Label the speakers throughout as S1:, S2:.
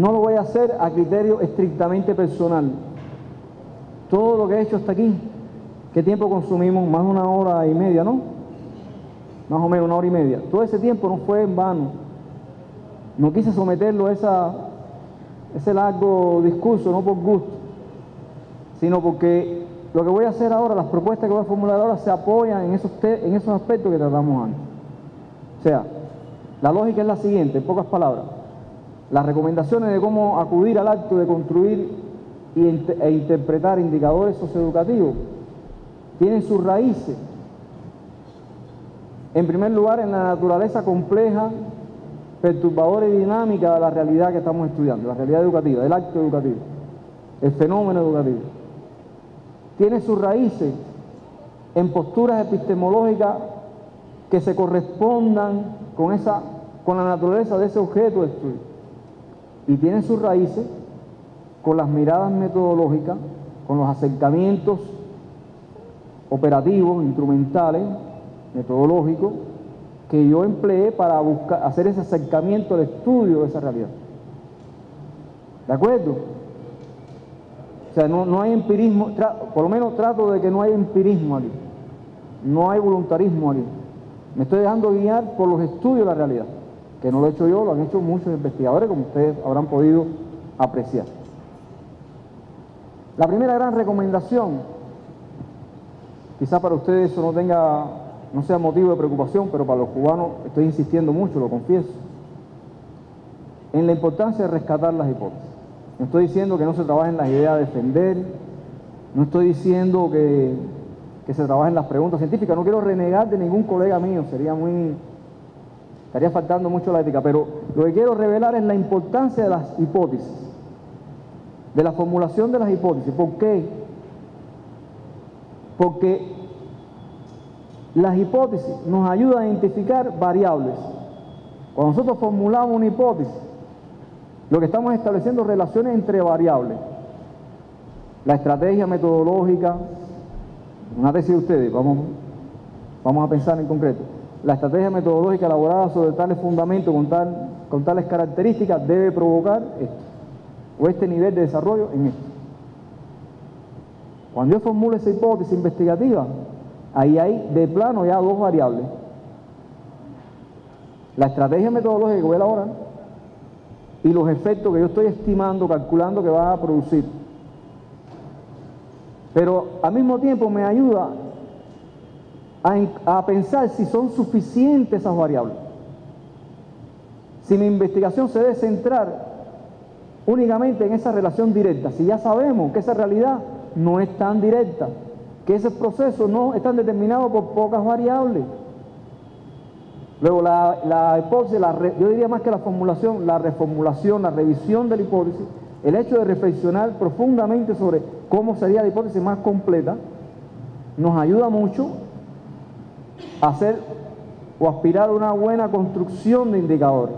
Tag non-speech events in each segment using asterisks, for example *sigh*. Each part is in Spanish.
S1: no lo voy a hacer a criterio estrictamente personal. Todo lo que he hecho hasta aquí, ¿qué tiempo consumimos? Más de una hora y media, ¿no? Más o menos una hora y media. Todo ese tiempo no fue en vano. No quise someterlo a ese largo discurso, no por gusto, sino porque lo que voy a hacer ahora, las propuestas que voy a formular ahora, se apoyan en esos, en esos aspectos que tratamos antes. O sea, la lógica es la siguiente, en pocas palabras. Las recomendaciones de cómo acudir al acto de construir e interpretar indicadores socioeducativos tienen sus raíces, en primer lugar, en la naturaleza compleja, perturbadora y dinámica de la realidad que estamos estudiando, la realidad educativa, el acto educativo, el fenómeno educativo. Tiene sus raíces en posturas epistemológicas que se correspondan con, esa, con la naturaleza de ese objeto de estudio y tienen sus raíces con las miradas metodológicas, con los acercamientos operativos, instrumentales, metodológicos, que yo empleé para hacer ese acercamiento al estudio de esa realidad. ¿De acuerdo? O sea, no, hay empirismo, por lo menos trato de que no haya empirismo aquí, no hay voluntarismo aquí. Me estoy dejando guiar por los estudios de la realidad que no lo he hecho yo, lo han hecho muchos investigadores, como ustedes habrán podido apreciar. La primera gran recomendación, quizá para ustedes eso no tenga, no sea motivo de preocupación, pero para los cubanos estoy insistiendo mucho, lo confieso, en la importancia de rescatar las hipótesis. No estoy diciendo que no se trabaje en las ideas de defender, no estoy diciendo que, que se trabaje en las preguntas científicas, no quiero renegar de ningún colega mío, sería muy Estaría faltando mucho la ética, pero lo que quiero revelar es la importancia de las hipótesis, de la formulación de las hipótesis. ¿Por qué? Porque las hipótesis nos ayudan a identificar variables. Cuando nosotros formulamos una hipótesis, lo que estamos estableciendo relaciones entre variables. La estrategia metodológica, una tesis de ustedes, vamos, vamos a pensar en concreto la estrategia metodológica elaborada sobre tales fundamentos con, tales características debe provocar esto, o este nivel de desarrollo en esto. Cuando yo formulo esa hipótesis investigativa, ahí hay de plano ya dos variables. La estrategia metodológica que voy a elaborar y los efectos que yo estoy estimando, calculando que va a producir. Pero al mismo tiempo me ayuda a, pensar si son suficientes esas variables. Si mi investigación se debe centrar únicamente en esa relación directa, si ya sabemos que esa realidad no es tan directa, que ese proceso no es tan determinado por pocas variables. Luego la, hipótesis, yo diría más que la formulación, la reformulación, la revisión de la hipótesis, el hecho de reflexionar profundamente sobre cómo sería la hipótesis más completa, nos ayuda mucho hacer o aspirar a una buena construcción de indicadores.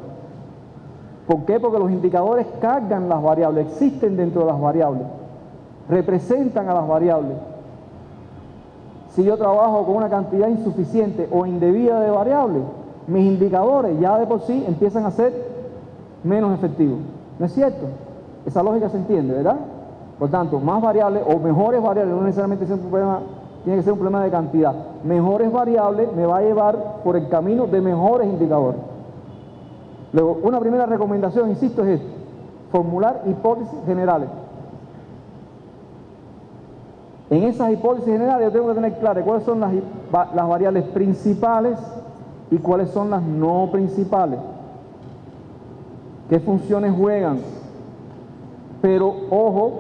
S1: ¿Por qué? Porque los indicadores cargan las variables, existen dentro de las variables, representan a las variables. Si yo trabajo con una cantidad insuficiente o indebida de variables, mis indicadores ya de por sí empiezan a ser menos efectivos. ¿No es cierto? Esa lógica se entiende, ¿verdad? Por tanto, más variables o mejores variables, no necesariamente es un problema tiene que ser un problema de cantidad. Mejores variables me va a llevar por el camino de mejores indicadores. Luego, una primera recomendación, insisto, es esto, formular hipótesis generales. En esas hipótesis generales yo tengo que tener claro cuáles son las, las variables principales y cuáles son las no principales. ¿Qué funciones juegan? Pero ojo,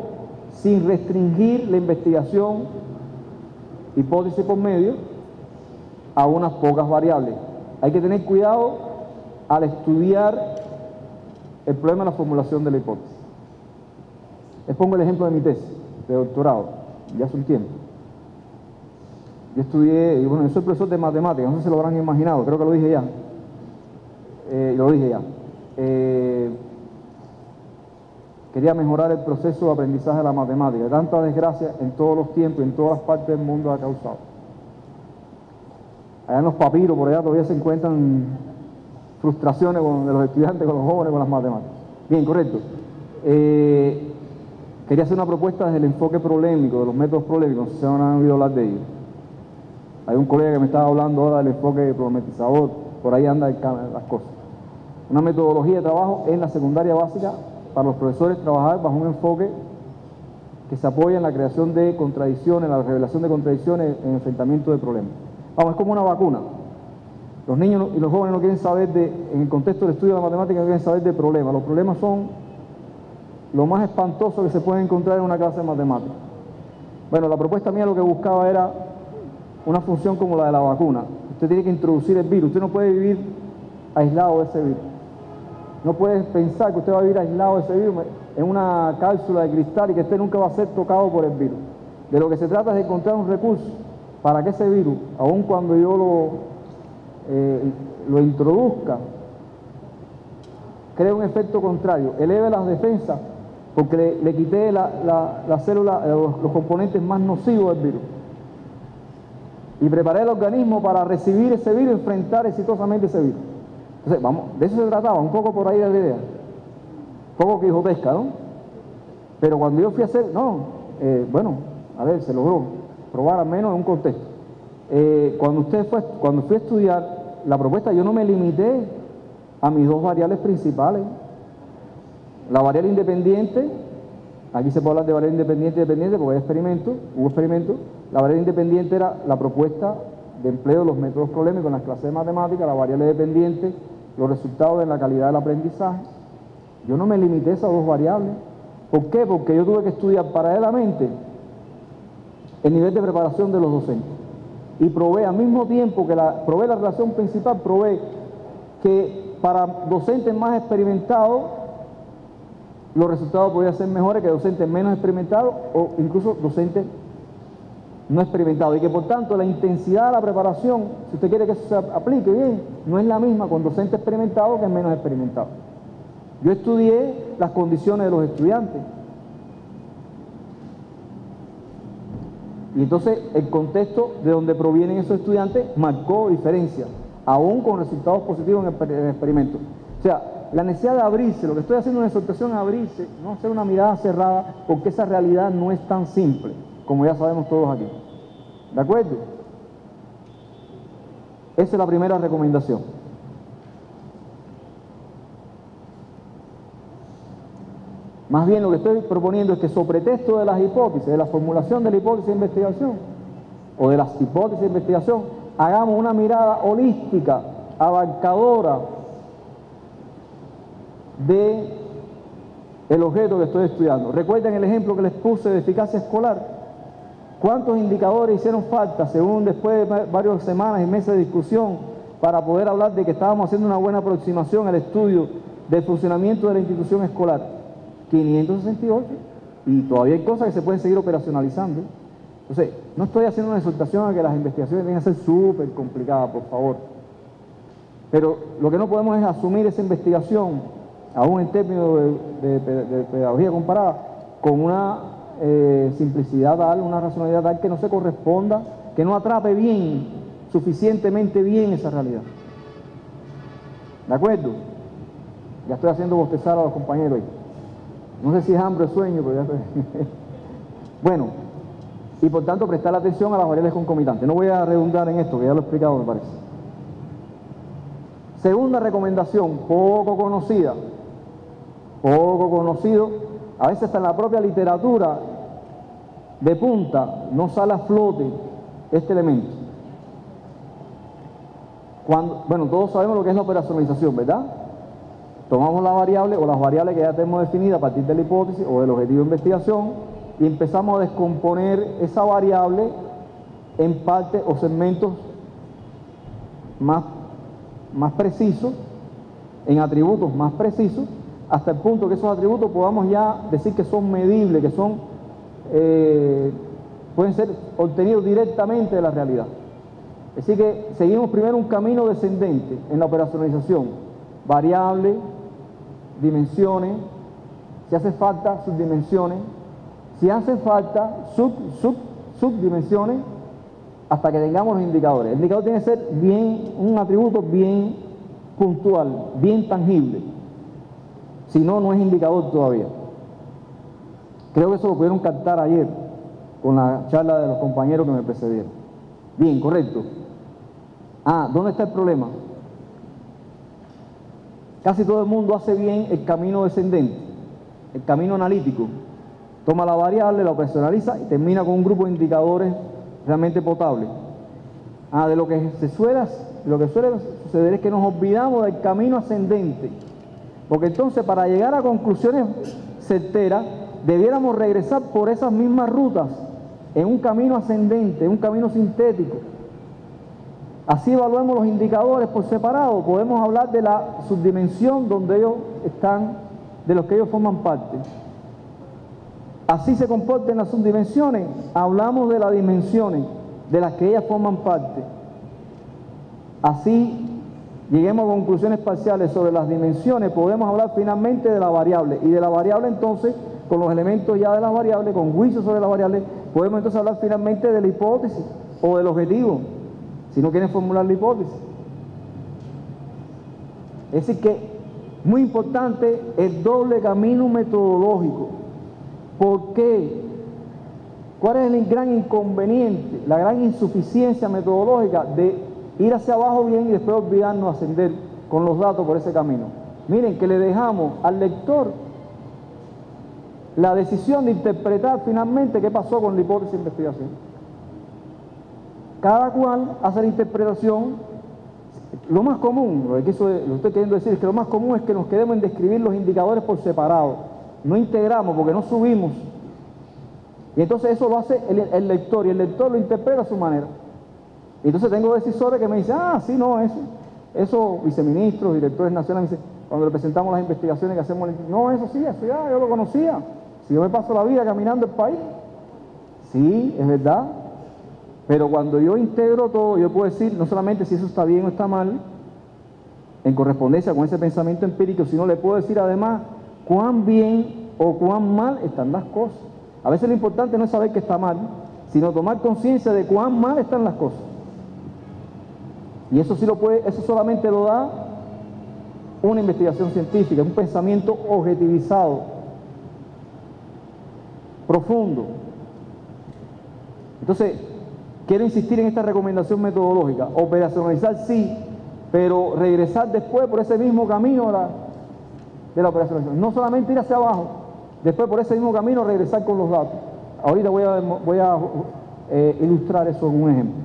S1: sin restringir la investigación hipótesis por medio a unas pocas variables. Hay que tener cuidado al estudiar el problema de la formulación de la hipótesis. Les pongo el ejemplo de mi tesis de doctorado, ya hace un tiempo. Yo estudié, y bueno, yo soy profesor de matemáticas, no sé si lo habrán imaginado, creo que lo dije ya. Eh, lo dije ya. Eh, Quería mejorar el proceso de aprendizaje de la matemática. Tanta desgracia en todos los tiempos, en todas las partes del mundo ha causado. Allá en los papiros, por allá todavía se encuentran frustraciones de los estudiantes, con los jóvenes, con las matemáticas. Bien, correcto. eh, quería hacer una propuesta desde el enfoque problemático, de los métodos problemáticos, no sé si han oído hablar de ellos. Hay un colega que me estaba hablando ahora del enfoque problematizador, por ahí anda las cosas. Una metodología de trabajo en la secundaria básica para los profesores trabajar bajo un enfoque que se apoya en la creación de contradicciones, en la revelación de contradicciones en enfrentamiento de problemas. Vamos, es como una vacuna. Los niños y los jóvenes no quieren saber de, en el contexto del estudio de la matemática, no quieren saber de problemas. Los problemas son lo más espantoso que se puede encontrar en una clase de matemáticas. Bueno, la propuesta mía lo que buscaba era una función como la de la vacuna. Usted tiene que introducir el virus. Usted no puede vivir aislado de ese virus. No puede pensar que usted va a vivir aislado de ese virus en una cápsula de cristal y que usted nunca va a ser tocado por el virus. De lo que se trata es de encontrar un recurso para que ese virus, aun cuando yo lo, eh, lo introduzca, cree un efecto contrario, eleve las defensas porque le, quité la, célula, los, los componentes más nocivos del virus y preparé el organismo para recibir ese virus, enfrentar exitosamente ese virus. Entonces, vamos, de eso se trataba, un poco por ahí de la idea. Un poco quijotesca, ¿no? Pero cuando yo fui a hacer, no, eh, bueno, a ver, se logró probar al menos en un contexto. Eh, cuando usted fue, cuando fui a estudiar la propuesta, yo no me limité a mis dos variables principales. La variable independiente, aquí se puede hablar de variable independiente y dependiente porque hay experimentos, hubo experimentos. La variable independiente era la propuesta de empleo de los métodos problemáticos en las clases de matemáticas, la variable dependiente, los resultados de la calidad del aprendizaje. Yo no me limité a esas dos variables. ¿Por qué? Porque yo tuve que estudiar paralelamente el nivel de preparación de los docentes. Y probé al mismo tiempo que la, probé la relación principal, probé que para docentes más experimentados los resultados podían ser mejores que docentes menos experimentados o incluso docentes no experimentado y que por tanto la intensidad de la preparación, si usted quiere que eso se aplique bien, no es la misma con docente experimentado que menos experimentado. Yo estudié las condiciones de los estudiantes. Y entonces el contexto de donde provienen esos estudiantes marcó diferencia, aún con resultados positivos en el experimento. O sea, la necesidad de abrirse, lo que estoy haciendo en exhortación es abrirse, no hacer una mirada cerrada, porque esa realidad no es tan simple, como ya sabemos todos aquí. ¿De acuerdo? Esa es la primera recomendación. Más bien lo que estoy proponiendo es que sobre texto de las hipótesis, de la formulación de la hipótesis de investigación, o de las hipótesis de investigación, hagamos una mirada holística, abarcadora de el objeto que estoy estudiando. Recuerden el ejemplo que les puse de eficacia escolar. ¿Cuántos indicadores hicieron falta, según después de varias semanas y meses de discusión, para poder hablar de que estábamos haciendo una buena aproximación al estudio del funcionamiento de la institución escolar? 568. Y todavía hay cosas que se pueden seguir operacionalizando. Entonces, no estoy haciendo una exhortación a que las investigaciones tengan que ser súper complicadas, por favor. Pero lo que no podemos es asumir esa investigación, aún en términos de pedagogía comparada, con una eh, simplicidad tal, una racionalidad tal que no se corresponda, que no atrape bien, suficientemente bien esa realidad. ¿De acuerdo? Ya estoy haciendo bostezar a los compañeros ahí. No sé si es hambre o sueño, pero ya estoy... *laughs* bueno, y por tanto prestar atención a las variables concomitantes. No voy a redundar en esto, que ya lo he explicado, me parece. Segunda recomendación, poco conocida, poco conocido, a veces está en la propia literatura de punta no sale a flote este elemento. Cuando, bueno, todos sabemos lo que es la operacionalización, ¿verdad? Tomamos la variable o las variables que ya tenemos definidas a partir de la hipótesis o del objetivo de investigación y empezamos a descomponer esa variable en partes o segmentos más, más precisos, en atributos más precisos, hasta el punto que esos atributos podamos ya decir que son medibles, que son eh, pueden ser obtenidos directamente de la realidad. Así que seguimos primero un camino descendente en la operacionalización. Variable, dimensiones, si hace falta, subdimensiones, si hace falta, sub, sub, subdimensiones, hasta que tengamos los indicadores. El indicador tiene que ser bien, un atributo bien puntual, bien tangible. Si no, no es indicador todavía. Creo que eso lo pudieron captar ayer con la charla de los compañeros que me precedieron. Bien, correcto. Ah, ¿dónde está el problema? Casi todo el mundo hace bien el camino descendente, el camino analítico. Toma la variable, la operacionaliza y termina con un grupo de indicadores realmente potables. Ah, de lo que se suele, lo que suele suceder es que nos olvidamos del camino ascendente. Porque entonces para llegar a conclusiones certeras, debiéramos regresar por esas mismas rutas en un camino ascendente, en un camino sintético. Así evaluamos los indicadores por separado, podemos hablar de la subdimensión donde ellos están, de los que ellos forman parte. Así se comportan las subdimensiones, hablamos de las dimensiones de las que ellas forman parte. Así lleguemos a conclusiones parciales sobre las dimensiones, podemos hablar finalmente de la variable y de la variable entonces con los elementos ya de la variable, con juicio sobre la variable, podemos entonces hablar finalmente de la hipótesis o del objetivo si no quieren formular la hipótesis. Es decir que, muy importante, el doble camino metodológico. ¿Por qué? ¿Cuál es el gran inconveniente, la gran insuficiencia metodológica de ir hacia abajo bien y después olvidarnos ascender con los datos por ese camino? Miren, que le dejamos al lector la decisión de interpretar finalmente qué pasó con la hipótesis de investigación. Cada cual hace la interpretación. Lo más común, lo que, estoy queriendo decir es que lo más común es que nos quedemos en describir los indicadores por separado. No integramos porque no subimos. Y entonces eso lo hace el, lector y el lector lo interpreta a su manera. Y entonces tengo decisores que me dicen, ah, sí, no, eso, eso, viceministros, directores nacionales, cuando le presentamos las investigaciones que hacemos, no, eso sí, eso ya, yo lo conocía. Si yo me paso la vida caminando el país, sí, es verdad, pero cuando yo integro todo, yo puedo decir no solamente si eso está bien o está mal, en correspondencia con ese pensamiento empírico, sino le puedo decir además cuán bien o cuán mal están las cosas. A veces lo importante no es saber que está mal, sino tomar conciencia de cuán mal están las cosas. Y eso sí lo puede, eso solamente lo da una investigación científica, un pensamiento objetivizado, profundo. Entonces, Quiero insistir en esta recomendación metodológica. Operacionalizar sí, pero regresar después por ese mismo camino de la, operacionalización. No solamente ir hacia abajo, después por ese mismo camino regresar con los datos. Ahorita voy a, voy a eh, ilustrar eso en un ejemplo.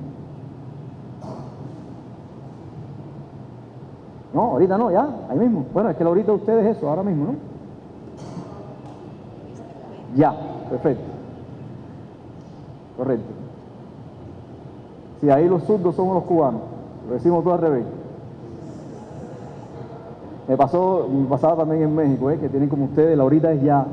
S1: No, ahorita no, ya, ahí mismo. Bueno, es que ahorita ustedes eso, ahora mismo, ¿no? Ya, perfecto. Correcto. Si ahí los zurdos somos los cubanos, lo decimos todo al revés. Me pasó, me pasaba también en México, ¿eh? que tienen como ustedes, la horita es ya.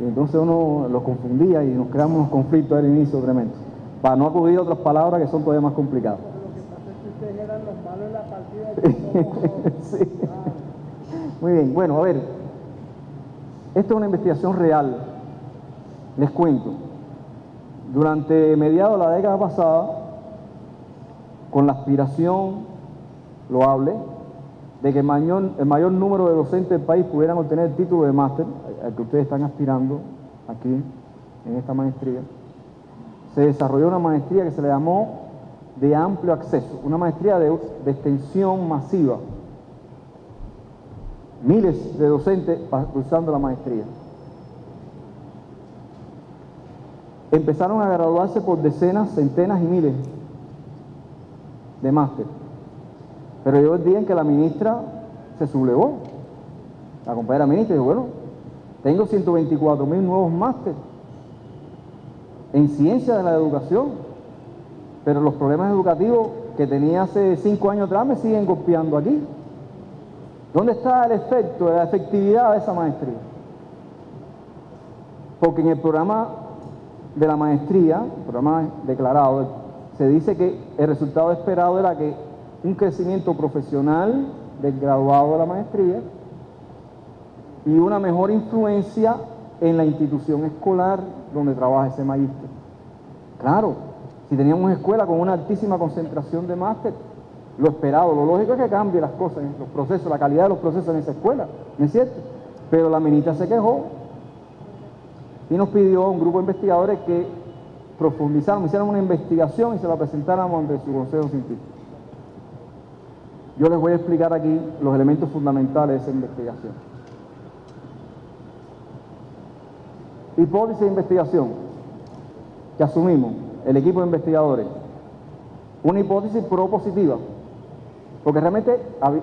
S1: Y entonces uno los confundía y nos creamos unos conflictos al inicio tremendos. Para no acudir a otras palabras que son todavía más complicadas. Lo que pasa es que ustedes eran los malos en la partida. *laughs* sí. Muy bien, bueno, a ver. Esto es una investigación real. Les cuento. Durante mediados de la década pasada, con la aspiración loable de que el mayor, número de docentes del país pudieran obtener el título de máster, al que ustedes están aspirando aquí en esta maestría, se desarrolló una maestría que se le llamó de amplio acceso, una maestría de, de extensión masiva. Miles de docentes cursando la maestría. Empezaron a graduarse por decenas, centenas y miles de máster. Pero llegó el día en que la ministra se sublevó. La compañera ministra dijo, bueno, tengo 124 mil nuevos máster en ciencia de la educación, pero los problemas educativos que tenía hace cinco años atrás me siguen golpeando aquí. ¿Dónde está el efecto, la efectividad de esa maestría? Porque en el programa de la maestría, el programa declarado se dice que el resultado esperado era que un crecimiento profesional del graduado de la maestría y una mejor influencia en la institución escolar donde trabaja ese magíster. Claro, si teníamos escuela con una altísima concentración de máster, lo esperado, lo lógico es que cambie las cosas, los procesos, la calidad de los procesos en esa escuela, ¿no es cierto? Pero la ministra se quejó. Y nos pidió a un grupo de investigadores que profundizáramos, hicieran una investigación y se la presentáramos ante su consejo científico. Yo les voy a explicar aquí los elementos fundamentales de esa investigación. Hipótesis de investigación que asumimos, el equipo de investigadores. Una hipótesis propositiva, porque realmente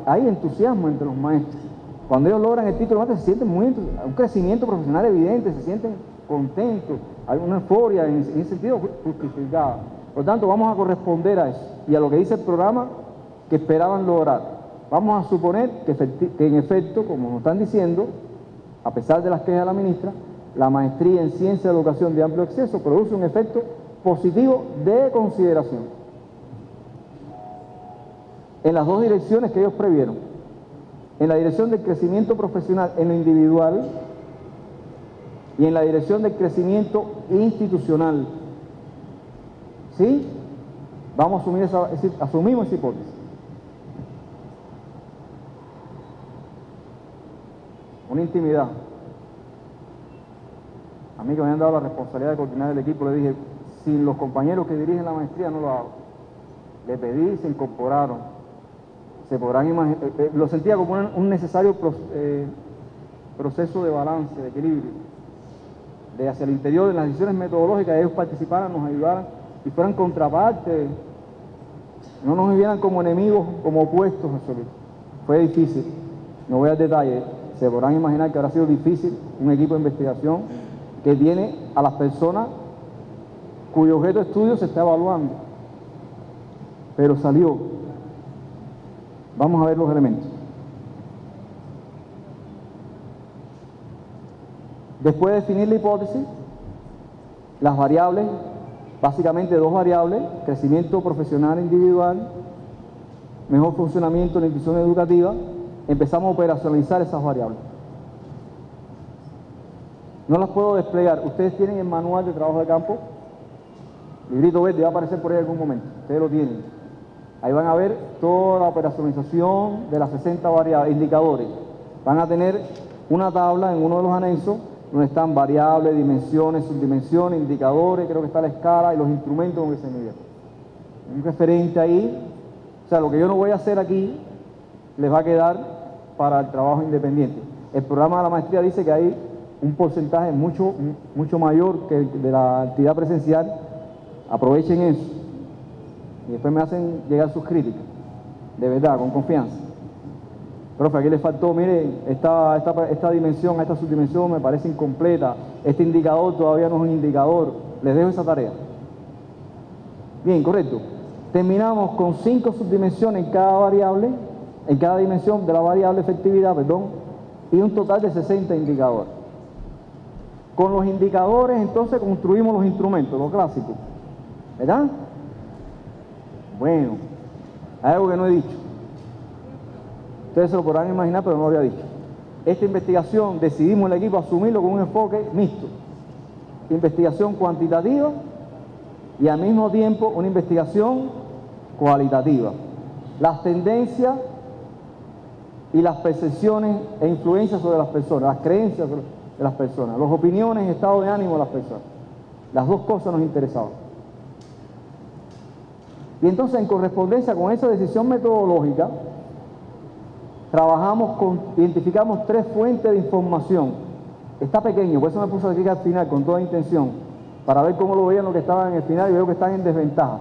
S1: hay entusiasmo entre los maestros. Cuando ellos logran el título se sienten muy un crecimiento profesional evidente, se sienten contentos, hay una euforia en, ese sentido justificada. Por tanto, vamos a corresponder a eso y a lo que dice el programa que esperaban lograr. Vamos a suponer que, que en efecto, como nos están diciendo, a pesar de las quejas de la ministra, la maestría en ciencia de educación de amplio acceso produce un efecto positivo de consideración en las dos direcciones que ellos previeron. En la dirección del crecimiento profesional en lo individual y en la dirección del crecimiento institucional. ¿Sí? Vamos a asumir esa, asumimos esa hipótesis. Una intimidad. A mí que me han dado la responsabilidad de coordinar el equipo, le dije, sin los compañeros que dirigen la maestría no lo hago. Le pedí se incorporaron se podrán imaginar, eh, eh, lo sentía como un necesario eh, proceso de balance, de equilibrio, de hacia el interior de las decisiones metodológicas, ellos participaran, nos ayudaran. Y fueran contraparte, no nos vivieran como enemigos, como opuestos Fue difícil, no voy al detalle, se podrán imaginar que habrá sido difícil un equipo de investigación que tiene a las personas cuyo objeto de estudio se está evaluando, pero salió. Vamos a ver los elementos. Después de definir la hipótesis, las variables, básicamente dos variables, crecimiento profesional individual, mejor funcionamiento en la institución educativa, empezamos a operacionalizar esas variables. No las puedo desplegar. Ustedes tienen el manual de trabajo de campo. Librito verde va a aparecer por ahí en algún momento. Ustedes lo tienen. Ahí van a ver toda la operacionalización de las 60 variables, indicadores. Van a tener una tabla en uno de los anexos donde están variables, dimensiones, subdimensiones, indicadores, creo que está la escala y los instrumentos con que se mide. Un referente ahí. O sea, lo que yo no voy a hacer aquí les va a quedar para el trabajo independiente. El programa de la maestría dice que hay un porcentaje mucho, mucho mayor que de la actividad presencial. Aprovechen eso y después me hacen llegar sus críticas, de verdad, con confianza. Profe, aquí le faltó, mire, esta, esta, esta dimensión, esta subdimensión me parece incompleta, este indicador todavía no es un indicador, les dejo esa tarea. Bien, correcto. Terminamos con cinco subdimensiones en cada variable, en cada dimensión de la variable efectividad, perdón, y un total de 60 indicadores. Con los indicadores entonces construimos los instrumentos, los clásicos, ¿verdad? Bueno, hay algo que no he dicho. Ustedes se lo podrán imaginar, pero no lo había dicho. Esta investigación decidimos el equipo asumirlo con un enfoque mixto. Investigación cuantitativa y al mismo tiempo una investigación cualitativa. Las tendencias y las percepciones e influencias sobre las personas, las creencias de las personas, las opiniones estado de ánimo de las personas. Las dos cosas nos interesaban. Y entonces en correspondencia con esa decisión metodológica, trabajamos con, identificamos tres fuentes de información. Está pequeño, por eso me puse aquí al final con toda intención, para ver cómo lo veían los que estaban en el final y veo que están en desventaja.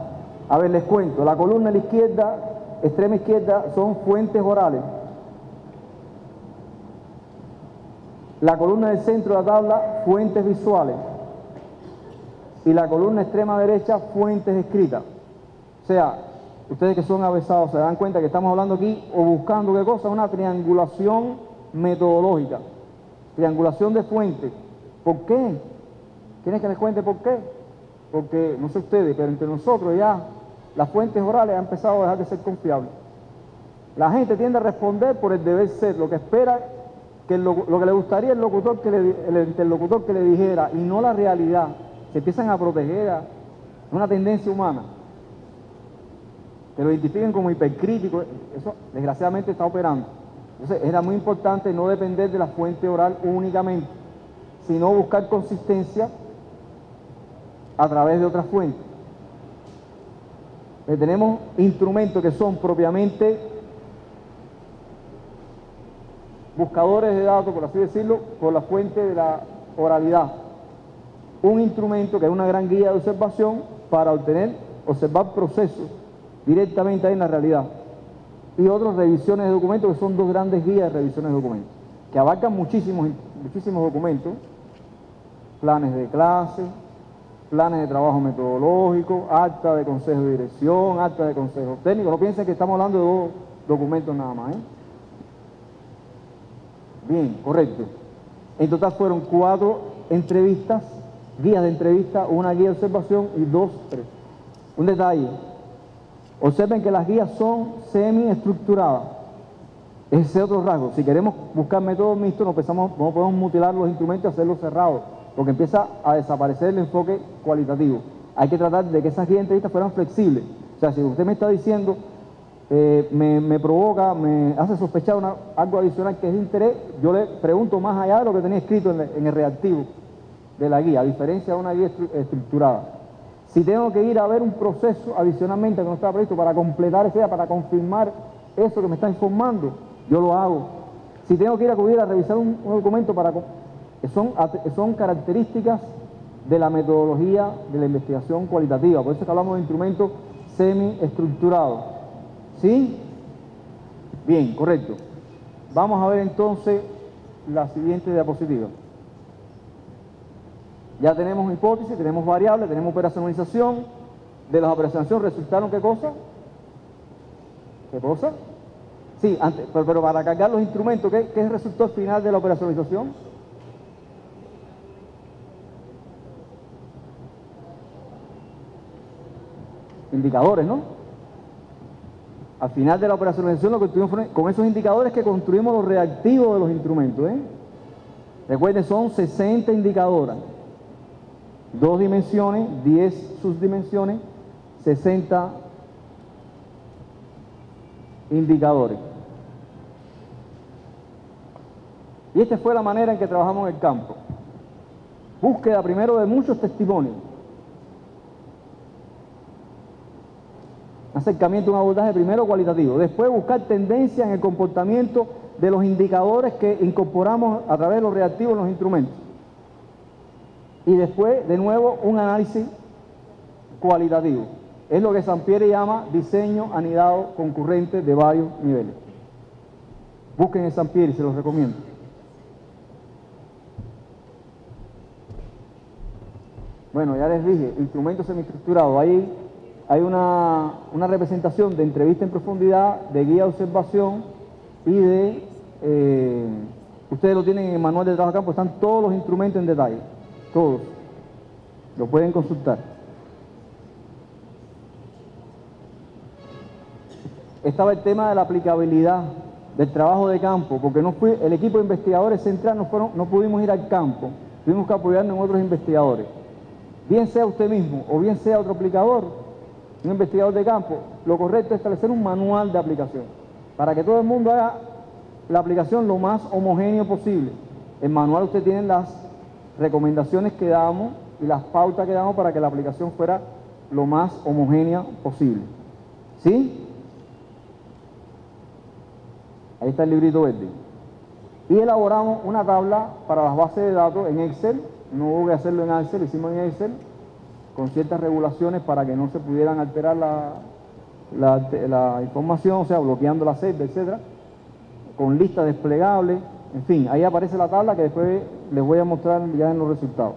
S1: A ver, les cuento, la columna de la izquierda, extrema izquierda, son fuentes orales. La columna del centro de la tabla, fuentes visuales. Y la columna extrema derecha, fuentes escritas. O sea, ustedes que son avesados se dan cuenta que estamos hablando aquí o buscando qué cosa, una triangulación metodológica, triangulación de fuentes. ¿Por qué? ¿Quieren que les cuente por qué? Porque, no sé ustedes, pero entre nosotros ya las fuentes orales han empezado a dejar de ser confiables. La gente tiende a responder por el deber ser, lo que espera, que lo, que le gustaría el, locutor que el interlocutor que le dijera y no la realidad. Se empiezan a proteger, a una tendencia humana que lo identifiquen como hipercrítico, eso desgraciadamente está operando. Entonces era muy importante no depender de la fuente oral únicamente. sino buscar consistencia a través de otras fuentes. Tenemos instrumentos que son propiamente buscadores de datos, por así decirlo, por la fuente de la oralidad. Un instrumento que es una gran guía de observación para obtener, observar procesos directamente ahí en la realidad. Y otras revisiones de documentos, que son dos grandes guías de revisiones de documentos, que abarcan muchísimos, muchísimos documentos, planes de clase, planes de trabajo metodológico, acta de consejo de dirección, acta de consejo técnico. No piensen que estamos hablando de dos documentos nada más. ¿eh? Bien, correcto. En total fueron cuatro entrevistas, guías de entrevista, una guía de observación y dos, tres. Un detalle. Observen que las guías son semi-estructuradas. Ese es otro rasgo. Si queremos buscar métodos mixtos, no, pensamos, no podemos mutilar los instrumentos y hacerlos cerrados porque empieza a desaparecer el enfoque cualitativo. Hay que tratar de que esas guías entrevistas fueran flexibles. O sea, si usted me está diciendo, eh, me, provoca, me hace sospechar algo adicional que es de interés, yo le pregunto más allá de lo que tenía escrito en, el reactivo de la guía, a diferencia de una guía estructurada. Si tengo que ir a ver un proceso adicionalmente que no está previsto para completar idea, para confirmar eso que me está informando, yo lo hago. Si tengo que ir a acudir a revisar un documento para son, son características de la metodología de la investigación cualitativa. Por eso es que hablamos de instrumentos semi-estructurados. ¿Sí? Bien, correcto. Vamos a ver entonces la siguiente diapositiva. Ya tenemos hipótesis, tenemos variables, tenemos operacionalización. De las operacionalización resultaron qué cosa? ¿Qué cosa? Sí, antes, pero, para cargar los instrumentos, ¿qué, ¿qué resultó al final de la operacionalización? indicadores, ¿no? Al final de la operacionalización lo que tuvimos con esos indicadores que construimos los reactivos de los instrumentos, ¿eh? Recuerden, son 60 indicadoras. Dos dimensiones, 10 subdimensiones, 60 indicadores. Y esta fue la manera en que trabajamos en el campo. Búsqueda primero de muchos testimonios acercamiento a un abordaje primero cualitativo, después buscar tendencias en el comportamiento de los indicadores que incorporamos a través de los reactivos en los instrumentos. Y después, de nuevo, un análisis cualitativo. Es lo que Sampieri llama diseño anidado concurrente de varios niveles. Busquen en Sampieri, se los recomiendo. Bueno, ya les dije, instrumentos semiestructurados. Ahí hay una, representación de entrevista en profundidad, de guía de observación y de... Eh, ustedes lo tienen en el manual de trabajo campo, están todos los instrumentos en detalle, todos. Lo pueden consultar. Estaba el tema de la aplicabilidad del trabajo de campo, porque no el equipo de investigadores central no, fueron, no pudimos ir al campo, tuvimos que apoyarnos en otros investigadores. Bien sea usted mismo o bien sea otro aplicador, un investigador de campo, lo correcto es establecer un manual de aplicación para que todo el mundo haga la aplicación lo más homogéneo posible. En manual usted tiene las recomendaciones que damos y las pautas que damos para que la aplicación fuera lo más homogénea posible. ¿Sí? Ahí está el librito verde. Y elaboramos una tabla para las bases de datos en Excel. No hubo que hacerlo en Excel, lo hicimos en Excel con ciertas regulaciones para que no se pudieran alterar la, información, o sea, bloqueando la sed, etcétera, con lista desplegable, en fin, ahí aparece la tabla que después les voy a mostrar ya en los resultados.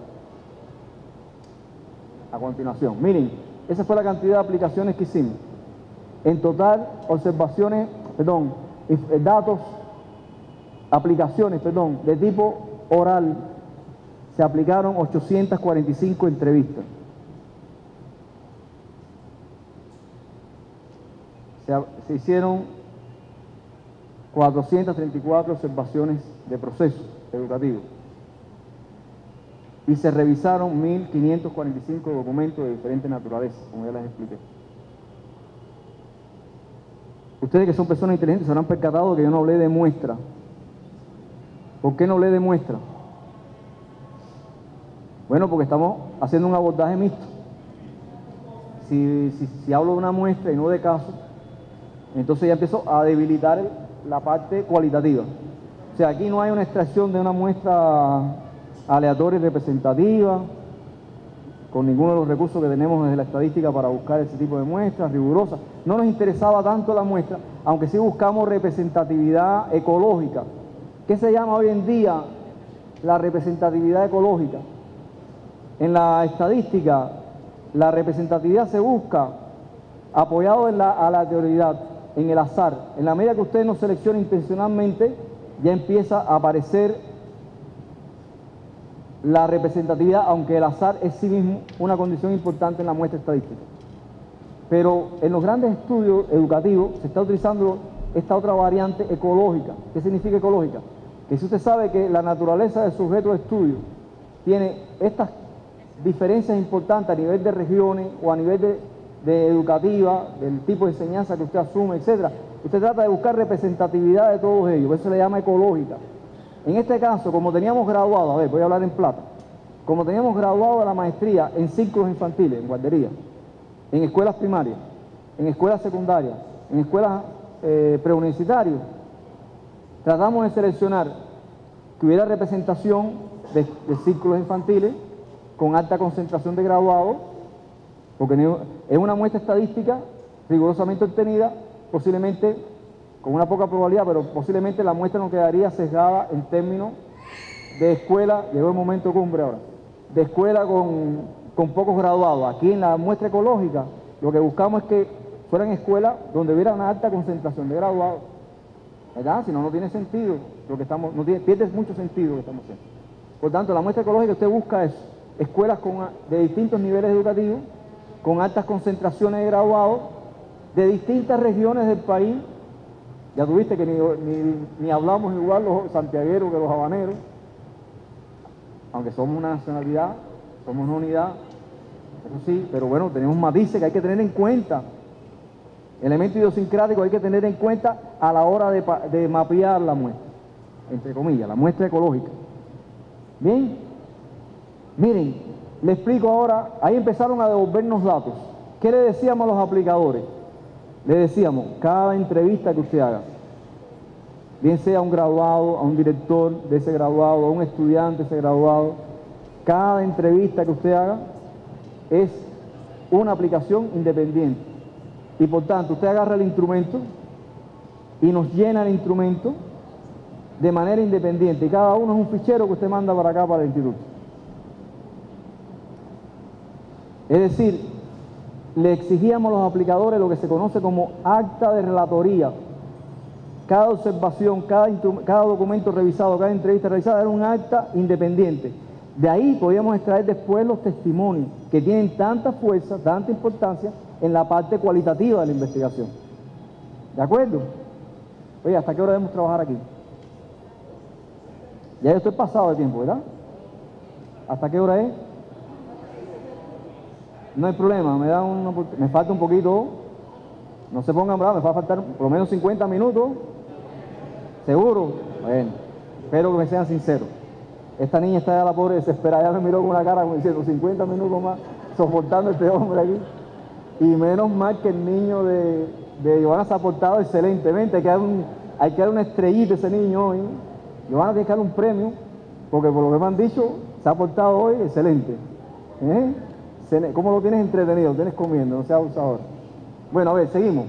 S1: A continuación, miren, esa fue la cantidad de aplicaciones que hicimos. En total, observaciones, perdón, eh, datos, aplicaciones, perdón, de tipo oral, se aplicaron 845 entrevistas. se, hicieron 434 observaciones de procesos educativos y se revisaron 1.545 documentos de diferentes naturalezas, como ya les expliqué. Ustedes que son personas inteligentes se habrán percatado que yo no hablé de muestra. ¿Por qué no hablé de muestra? Bueno, porque estamos haciendo un abordaje mixto. Si, si, hablo de una muestra y no de casos, entonces ya empiezo a debilitar la parte cualitativa. O sea, aquí no hay una extracción de una muestra aleatoria y representativa, con ninguno de los recursos que tenemos desde la estadística para buscar ese tipo de muestras rigurosas. No nos interesaba tanto la muestra, aunque sí buscamos representatividad ecológica. ¿Qué se llama hoy en día la representatividad ecológica? En la estadística, la representatividad se busca apoyado en la aleatoriedad, en el azar. En la medida que usted no selecciona intencionalmente, ya empieza a aparecer la representatividad, aunque el azar es sí mismo una condición importante en la muestra estadística. Pero en los grandes estudios educativos se está utilizando esta otra variante ecológica. ¿Qué significa ecológica? Que si usted sabe que la naturaleza del sujeto de estudio tiene estas diferencias importantes a nivel de regiones o a nivel de, de educativa, del tipo de enseñanza que usted asume, etcétera, usted trata de buscar representatividad de todos ellos, eso se le llama ecológica. En este caso, como teníamos graduado, a ver, voy a hablar en plata, como teníamos graduado de la maestría en ciclos infantiles, en guardería, en escuelas primarias, en escuelas secundarias, en escuelas eh, preuniversitarias, tratamos de seleccionar que hubiera representación de, de círculos infantiles con alta concentración de graduados, porque es una muestra estadística rigurosamente obtenida, posiblemente con una poca probabilidad, pero posiblemente la muestra no quedaría sesgada en términos de escuela, llegó el momento cumbre ahora, de escuela con, con pocos graduados. Aquí en la muestra ecológica lo que buscamos es que fueran escuelas donde hubiera una alta concentración de graduados. ¿Verdad? Si no, no tiene sentido lo que estamos, no tiene, pierde mucho sentido lo que estamos haciendo. Por tanto, la muestra ecológica usted busca es escuelas con, de distintos niveles educativos, con altas concentraciones de graduados, de distintas regiones del país ya tuviste que ni, ni, hablamos igual los santiagueros que los habaneros, aunque somos una nacionalidad, somos una unidad, eso sí, pero bueno, tenemos matices que hay que tener en cuenta. Elemento idiosincrático hay que tener en cuenta a la hora de, de mapear la muestra, entre comillas, la muestra ecológica. Bien, miren, le explico ahora, ahí empezaron a devolvernos datos. ¿Qué le decíamos a los aplicadores? Le decíamos, cada entrevista que usted haga, bien sea a un graduado, a un director de ese graduado, a un estudiante de ese graduado, cada entrevista que usted haga es una aplicación independiente. Y por tanto, usted agarra el instrumento y nos llena el instrumento de manera independiente. Y cada uno es un fichero que usted manda para acá, para el instituto. Es decir, le exigíamos a los aplicadores lo que se conoce como acta de relatoría. Cada observación, cada, documento revisado, cada entrevista revisada era un acta independiente. De ahí podíamos extraer después los testimonios que tienen tanta fuerza, tanta importancia en la parte cualitativa de la investigación. ¿De acuerdo? Oye, ¿hasta qué hora debemos trabajar aquí? Ya yo estoy pasado de tiempo, ¿verdad? ¿Hasta qué hora es? No hay problema, me, da me falta un poquito. No se pongan bravos, me va a faltar por lo menos 50 minutos. ¿Seguro? Bueno, espero que me sean sinceros. Esta niña está ya la pobre desesperada, ya me miró con una cara como diciendo 50 minutos más soportando este hombre aquí. Y menos mal que el niño de, de se ha portado excelentemente. Hay que dar, un, hay que dar una estrellita a ese niño hoy. Giovanna tiene que dar un premio, porque por lo que me han dicho, se ha portado hoy excelente. ¿Eh? ¿Cómo lo tienes entretenido? tienes comiendo, no sea abusador. Bueno, a ver, seguimos.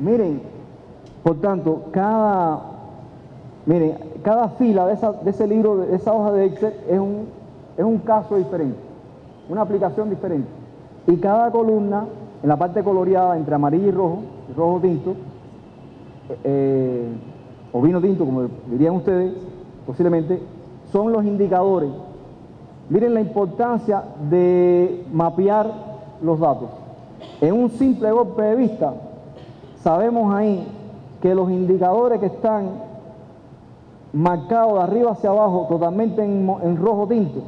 S1: Miren, por tanto, cada, miren, cada fila de, ese libro, de esa hoja de Excel es un, es un caso diferente, una aplicación diferente. Y cada columna, en la parte coloreada entre amarillo y rojo, rojo tinto, eh, o vino tinto, como dirían ustedes, posiblemente, son los indicadores Miren la importancia de mapear los datos. En un simple golpe de vista, sabemos ahí que los indicadores que están marcados de arriba hacia abajo, totalmente en, rojo tinto,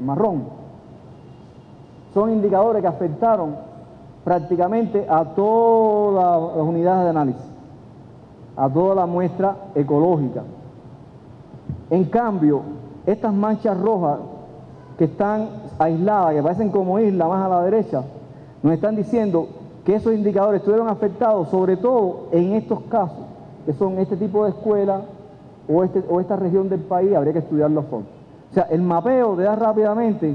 S1: marrón, son indicadores que afectaron prácticamente a todas las unidades de análisis, a toda la muestra ecológica. En cambio, estas manchas rojas que están aisladas, que parecen como islas más a la derecha, nos están diciendo que esos indicadores estuvieron afectados sobre todo en estos casos, que son este tipo de escuela o, este, o esta región del país, habría que estudiarlo a fondo. O sea, el mapeo te da rápidamente,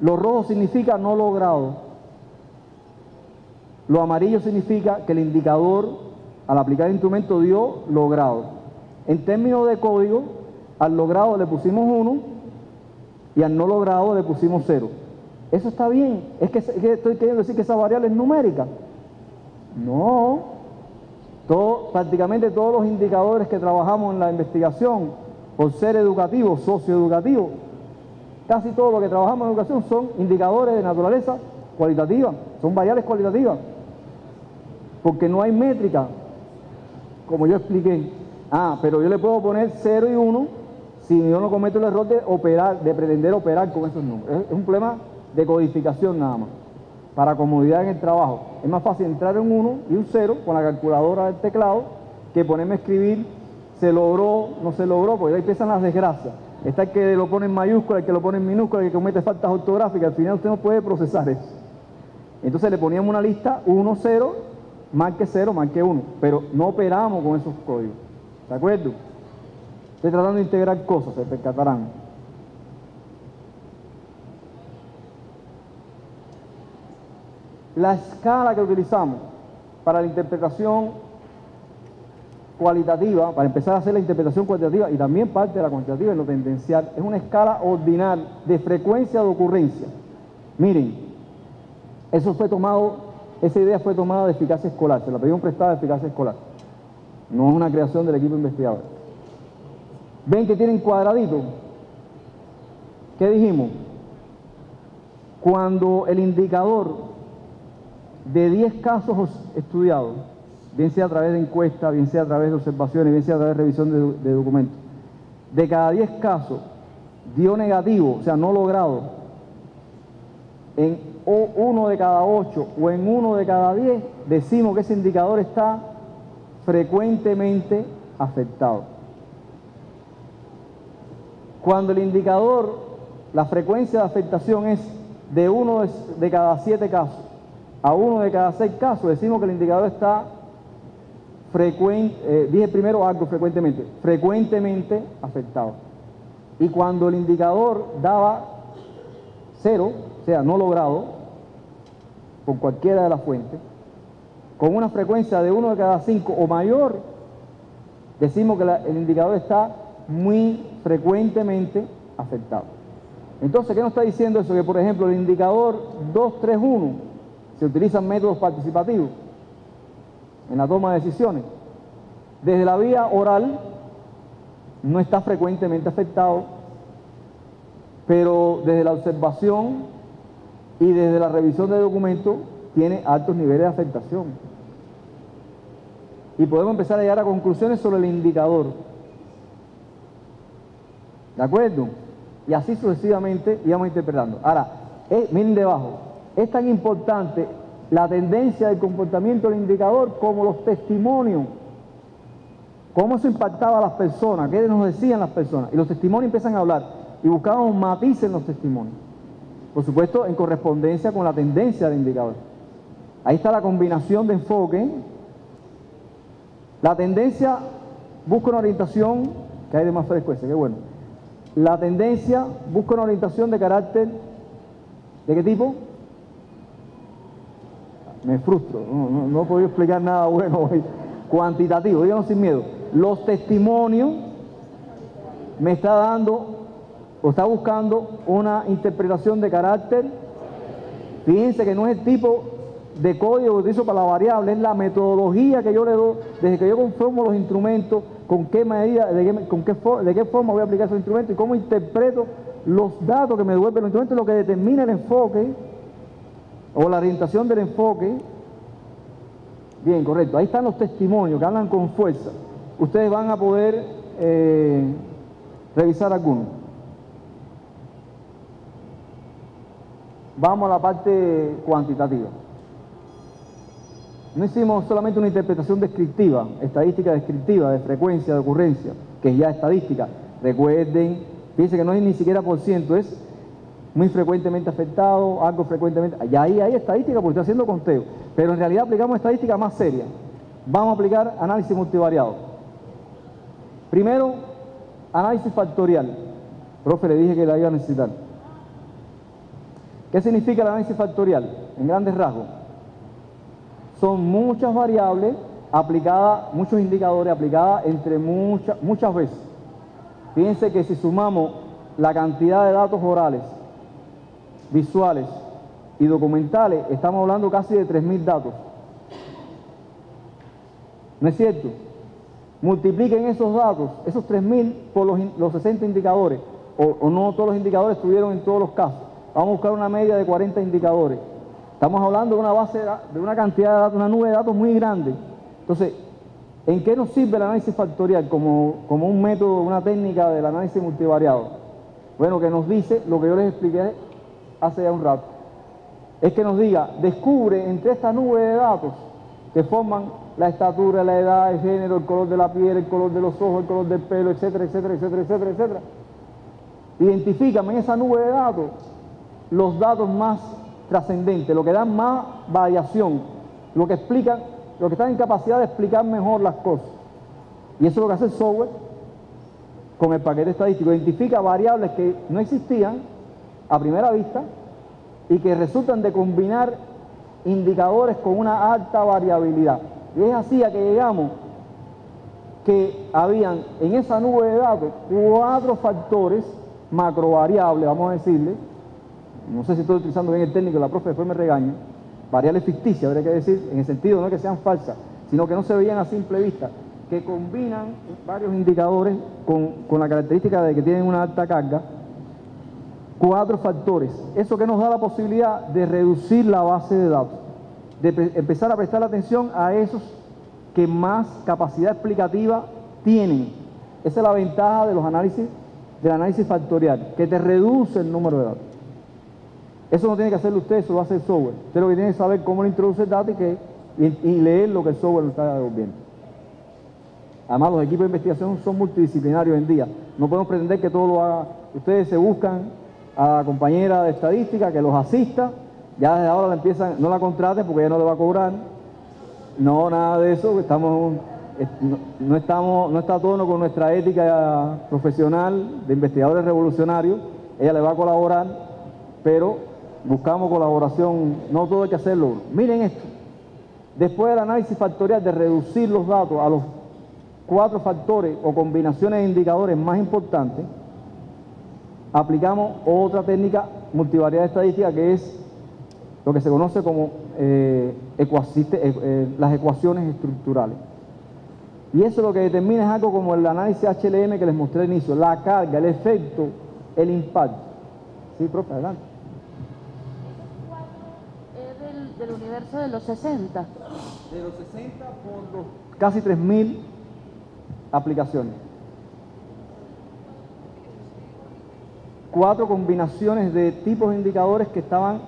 S1: lo rojo significa no logrado, lo amarillo significa que el indicador al aplicar el instrumento dio logrado. En términos de código, al logrado le pusimos 1 y al no logrado le pusimos 0. Eso está bien. Es que, estoy queriendo decir que esa variable es numérica. No. Todo, prácticamente todos los indicadores que trabajamos en la investigación, por ser educativos, socioeducativos, casi todo lo que trabajamos en educación son indicadores de naturaleza cualitativa, son variables cualitativas. Porque no hay métrica, como yo expliqué. Ah, pero yo le puedo poner 0 y 1 si yo no cometo el error de operar, de pretender operar con esos números. Es un problema de codificación nada más, para comodidad en el trabajo. Es más fácil entrar en 1 y un 0 con la calculadora del teclado que ponerme a escribir se logró, no se logró, porque ahí empiezan las desgracias. Está el que lo pone en mayúscula, el que lo pone en minúscula, que comete faltas ortográficas, al final usted no puede procesar eso. Entonces le poníamos una lista 1, 0, marque 0, marque 1, pero no operamos con esos códigos. ¿De acuerdo? Estoy tratando de integrar cosas, se percatarán. La escala que utilizamos para la interpretación cualitativa, para empezar a hacer la interpretación cualitativa y también parte de la cuantitativa en lo tendencial, es una escala ordinal de frecuencia de ocurrencia. Miren, eso fue tomado, esa idea fue tomada de eficacia escolar, se la pedimos prestada de eficacia escolar. No es una creación del equipo investigador. ¿Ven que tienen cuadradito? ¿Qué dijimos? Cuando el indicador de 10 casos estudiados, bien sea a través de encuestas, bien sea a través de observaciones, bien sea a través de revisión de, documentos, de cada 10 casos dio negativo, o sea, no logrado, en uno de cada 8 o en uno de cada 10, decimos que ese indicador está frecuentemente afectado. Cuando el indicador, la frecuencia de afectación es de uno de cada 7 casos, a uno de cada seis casos decimos que el indicador está frecuente, eh, dije primero algo frecuentemente, frecuentemente afectado. Y cuando el indicador daba cero, o sea, no logrado, por cualquiera de las fuentes, con una frecuencia de uno de cada cinco o mayor, decimos que el indicador está muy frecuentemente afectado. Entonces, ¿qué nos está diciendo eso? Que, por ejemplo, el indicador 231 se utilizan métodos participativos en la toma de decisiones. Desde la vía oral no está frecuentemente afectado, pero desde la observación y desde la revisión de documentos tiene altos niveles de afectación. Y podemos empezar a llegar a conclusiones sobre el indicador. ¿De acuerdo? Y así sucesivamente íbamos interpretando. Ahora, eh, miren debajo, es tan importante la tendencia del comportamiento del indicador como los testimonios. Cómo eso impactaba a las personas, qué nos decían las personas. Y los testimonios empiezan a hablar y buscábamos matices en los testimonios. Por supuesto, en correspondencia con la tendencia del indicador. Ahí está la combinación de enfoque. La tendencia busca una orientación, que hay de más frecuencia, qué bueno. La tendencia busca una orientación de carácter, ¿de qué tipo? me frustro, no, he podido explicar nada bueno hoy. Cuantitativo, díganos sin miedo. Los testimonios me está dando o está buscando una interpretación de carácter. Fíjense que no es el tipo de código que utilizo para la variable, es la metodología que yo le doy, desde que yo conformo los instrumentos, con qué medida, de qué, con qué, forma voy a aplicar esos instrumentos y cómo interpreto los datos que me devuelven los instrumentos, lo que determina el enfoque o la orientación del enfoque. Bien, correcto. Ahí están los testimonios que hablan con fuerza. Ustedes van a poder eh, revisar algunos. Vamos a la parte cuantitativa. No hicimos solamente una interpretación descriptiva, estadística descriptiva de frecuencia, de ocurrencia, que es ya estadística. Recuerden Fíjense que no es ni siquiera por ciento, es muy frecuentemente afectado, algo frecuentemente. Y ahí hay estadística porque estoy haciendo conteo. Pero en realidad aplicamos estadística más seria. Vamos a aplicar análisis multivariado. Primero, análisis factorial. Profe, le dije que la iba a necesitar. ¿Qué significa el análisis factorial? En grandes rasgos. Son muchas variables aplicadas, muchos indicadores aplicadas entre muchas, muchas veces. Fíjense que si sumamos la cantidad de datos orales, visuales y documentales, estamos hablando casi de 3.000 datos. ¿No es cierto? Multipliquen esos datos, esos 3.000 por los, 60 indicadores, o, o, no todos los indicadores estuvieron en todos los casos. Vamos a buscar una media de 40 indicadores. Estamos hablando de una base, de una cantidad de datos, una nube de datos muy grande. Entonces, ¿en qué nos sirve el análisis factorial como, como un método, una técnica del análisis multivariado? Bueno, que nos dice lo que yo les expliqué hace ya un rato. Es que nos diga, descubre entre esta nube de datos que forman la estatura, la edad, el género, el color de la piel, el color de los ojos, el color del pelo, etcétera, etcétera, etcétera, etcétera, etcétera. Identifícame en esa nube de datos los datos más trascendentes, lo que dan más variación, lo que explican, lo que están en capacidad de explicar mejor las cosas. Y eso es lo que hace el software con el paquete estadístico. Identifica variables que no existían a primera vista y que resultan de combinar indicadores con una alta variabilidad. Y es así a que llegamos que habían en esa nube de datos cuatro factores macrovariables, vamos a decirle, no sé si estoy utilizando bien el técnico, la profe después me regaña, variables ficticias, habría que decir, en el sentido no que sean falsas, sino que no se veían a simple vista, que combinan varios indicadores con, con la característica de que tienen una alta carga, cuatro factores. Eso que nos da la posibilidad de reducir la base de datos, de empezar a prestar atención a esos que más capacidad explicativa tienen. Esa es la ventaja de los análisis, del análisis factorial, que te reduce el número de datos. Eso no tiene que hacerlo usted, eso lo hace el software. Usted lo que tiene que saber cómo le introduce el dato y, que, y, leer lo que el software le está devolviendo. Además, los equipos de investigación son multidisciplinarios hoy en día. No podemos pretender que todo lo haga. Ustedes se buscan a la compañera de estadística que los asista. Ya desde ahora la empiezan, no la contraten porque ya no le va a cobrar. No, nada de eso. Estamos, no, estamos, no está a tono con nuestra ética profesional de investigadores revolucionarios. Ella le va a colaborar, pero buscamos colaboración, no todo hay que hacerlo. Miren esto, después del análisis factorial de reducir los datos a los cuatro factores o combinaciones de indicadores más importantes, aplicamos otra técnica multivariada estadística que es lo que se conoce como eh, eh, eh, las ecuaciones estructurales. Y eso lo que determina es algo como el análisis HLM que les mostré al inicio, la carga, el efecto, el impacto. Sí, profe, adelante.
S2: del universo de los 60.
S1: De los 60 por los casi 3.000 aplicaciones. Cuatro combinaciones de tipos de indicadores que estaban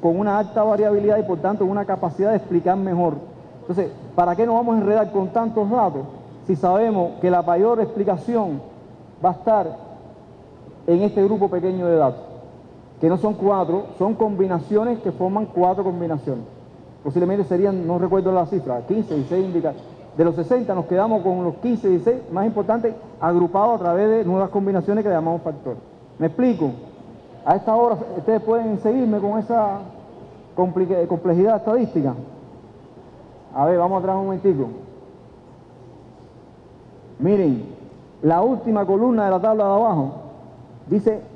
S1: con una alta variabilidad y por tanto una capacidad de explicar mejor. Entonces, ¿para qué nos vamos a enredar con tantos datos si sabemos que la mayor explicación va a estar en este grupo pequeño de datos? Que no son cuatro, son combinaciones que forman cuatro combinaciones. Posiblemente serían, no recuerdo la cifra, 15, 16 indicadores. De los 60 nos quedamos con los 15, 16 más importantes agrupados a través de nuevas combinaciones que llamamos factores. ¿Me explico? A esta hora ustedes pueden seguirme con esa complejidad estadística. A ver, vamos atrás un momentico. Miren, la última columna de la tabla de abajo dice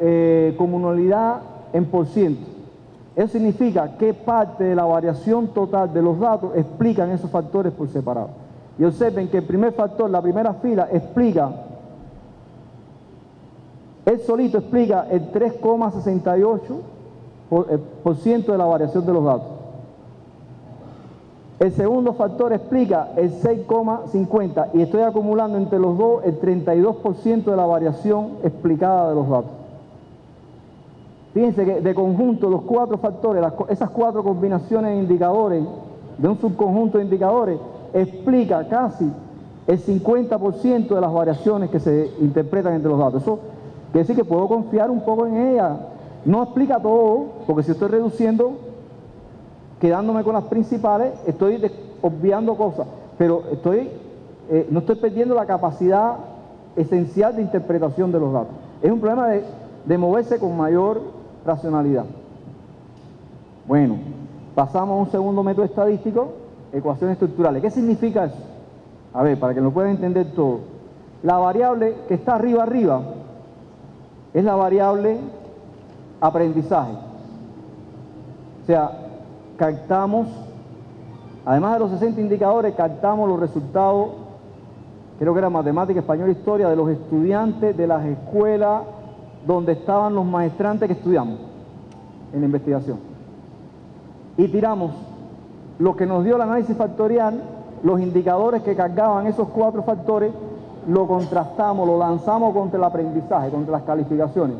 S1: eh, comunalidad en por ciento. Eso significa qué parte de la variación total de los datos explican esos factores por separado. Y observen que el primer factor, la primera fila, explica, él solito explica el 3,68% por, eh, de la variación de los datos. El segundo factor explica el 6,50 y estoy acumulando entre los dos el 32% de la variación explicada de los datos. Fíjense que de conjunto los cuatro factores, esas cuatro combinaciones de indicadores, de un subconjunto de indicadores, explica casi el 50% de las variaciones que se interpretan entre los datos. Eso quiere decir que puedo confiar un poco en ella. No explica todo, porque si estoy reduciendo, quedándome con las principales, estoy obviando cosas, pero estoy, eh, no estoy perdiendo la capacidad esencial de interpretación de los datos. Es un problema de, de moverse con mayor racionalidad. Bueno, pasamos a un segundo método estadístico, ecuaciones estructurales. ¿Qué significa eso? A ver, para que lo puedan entender todo. La variable que está arriba arriba es la variable aprendizaje. O sea, captamos, además de los 60 indicadores, captamos los resultados, creo que era matemática, español, historia, de los estudiantes de las escuelas donde estaban los maestrantes que estudiamos en investigación. Y tiramos lo que nos dio el análisis factorial, los indicadores que cargaban esos cuatro factores, lo contrastamos, lo lanzamos contra el aprendizaje, contra las calificaciones,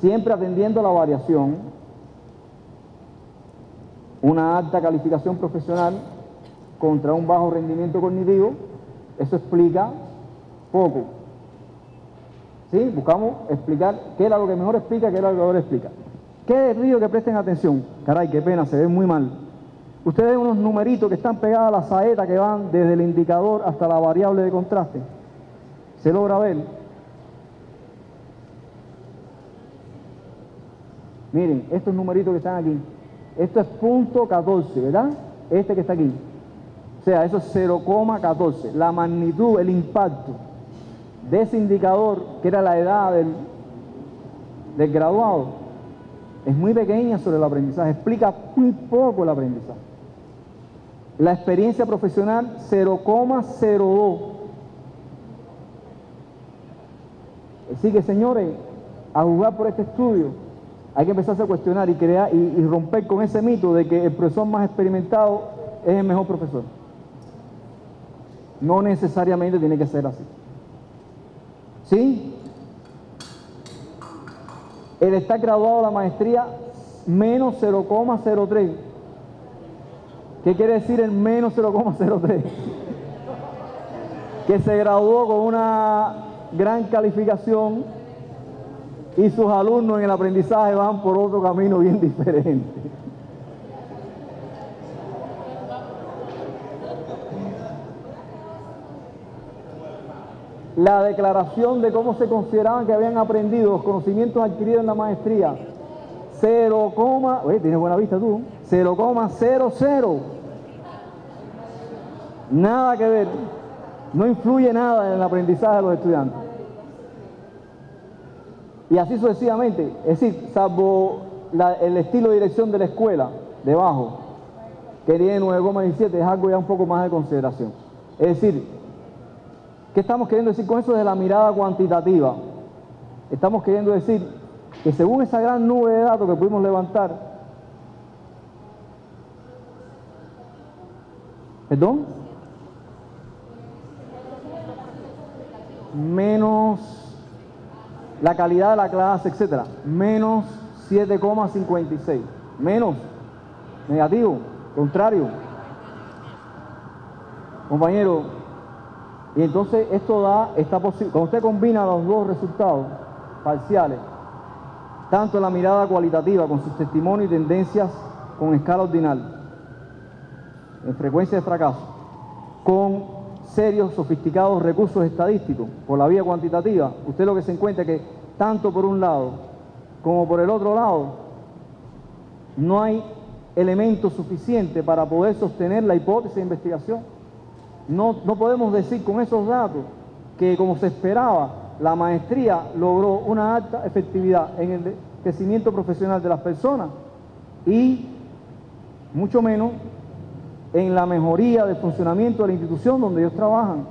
S1: siempre atendiendo la variación. Una alta calificación profesional contra un bajo rendimiento cognitivo, eso explica poco. ¿Sí? Buscamos explicar qué era lo que mejor explica, qué era lo que mejor explica. ¿Qué río que presten atención? Caray, qué pena, se ve muy mal. Ustedes ven unos numeritos que están pegados a la saeta que van desde el indicador hasta la variable de contraste. ¿Se logra ver? Miren, estos numeritos que están aquí. Esto es punto 14, ¿verdad? Este que está aquí. O sea, eso es 0,14. La magnitud, el impacto de ese indicador, que era la edad del, graduado, es muy pequeña sobre el aprendizaje. Explica muy poco el aprendizaje. La experiencia profesional 0,02. Así que señores, a jugar por este estudio hay que empezarse a cuestionar y crear y, romper con ese mito de que el profesor más experimentado es el mejor profesor. No necesariamente tiene que ser así. ¿Sí? El estar graduado de la maestría menos 0,03. ¿Qué quiere decir el menos 0,03? que se graduó con una gran calificación y sus alumnos en el aprendizaje van por otro camino bien diferente. La declaración de cómo se consideraban que habían aprendido los conocimientos adquiridos en la maestría, 0, oye, tienes buena vista tú, 0,00. Nada que ver, no influye nada en el aprendizaje de los estudiantes. Y así sucesivamente, es decir, salvo el estilo de dirección de la escuela, debajo, que tiene 9,17, es algo ya un poco más de consideración. Es decir, ¿qué estamos queriendo decir con eso de la mirada cuantitativa? Estamos queriendo decir que según esa gran nube de datos que pudimos levantar, ¿perdón? Menos la calidad de la clase, etcétera, menos 7,56, menos, negativo, contrario. Compañero, y entonces esto da, esta posible, cuando usted combina los dos resultados parciales, tanto la mirada cualitativa con sus testimonios y tendencias con escala ordinal, en frecuencia de fracaso, con serios, sofisticados recursos estadísticos por la vía cuantitativa, usted lo que se encuentra es que tanto por un lado como por el otro lado no hay elementos suficientes para poder sostener la hipótesis de investigación. No, no podemos decir con esos datos que como se esperaba, la maestría logró una alta efectividad en el crecimiento profesional de las personas y mucho menos en la mejoría del funcionamiento de la institución donde ellos trabajan.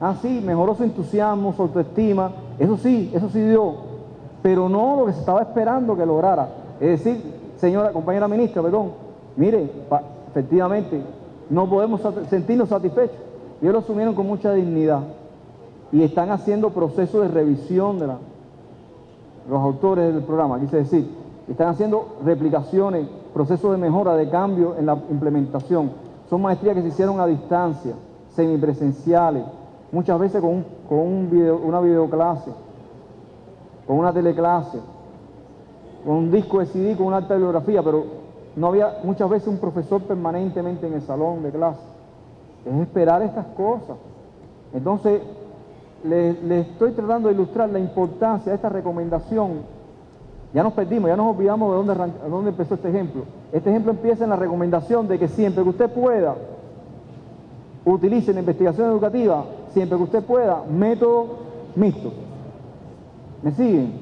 S1: Ah, sí, mejoró su entusiasmo, su autoestima, eso sí, eso sí dio, pero no lo que se estaba esperando que lograra. Es decir, señora compañera ministra, perdón, mire, efectivamente, no podemos sentirnos satisfechos. Ellos lo asumieron con mucha dignidad y están haciendo procesos de revisión de los autores del programa, quise decir, están haciendo replicaciones procesos de mejora, de cambio en la implementación. Son maestrías que se hicieron a distancia, semipresenciales, muchas veces con, una videoclase, con una teleclase, con un disco de CD, con una alta bibliografía, pero no había muchas veces un profesor permanentemente en el salón de clase. Es esperar estas cosas. Entonces, le, le estoy tratando de ilustrar la importancia de esta recomendación. Ya nos perdimos, ya nos olvidamos de dónde, dónde empezó este ejemplo. Este ejemplo empieza en la recomendación de que siempre que usted pueda, utilice la investigación educativa, siempre que usted pueda, método mixto. ¿Me siguen?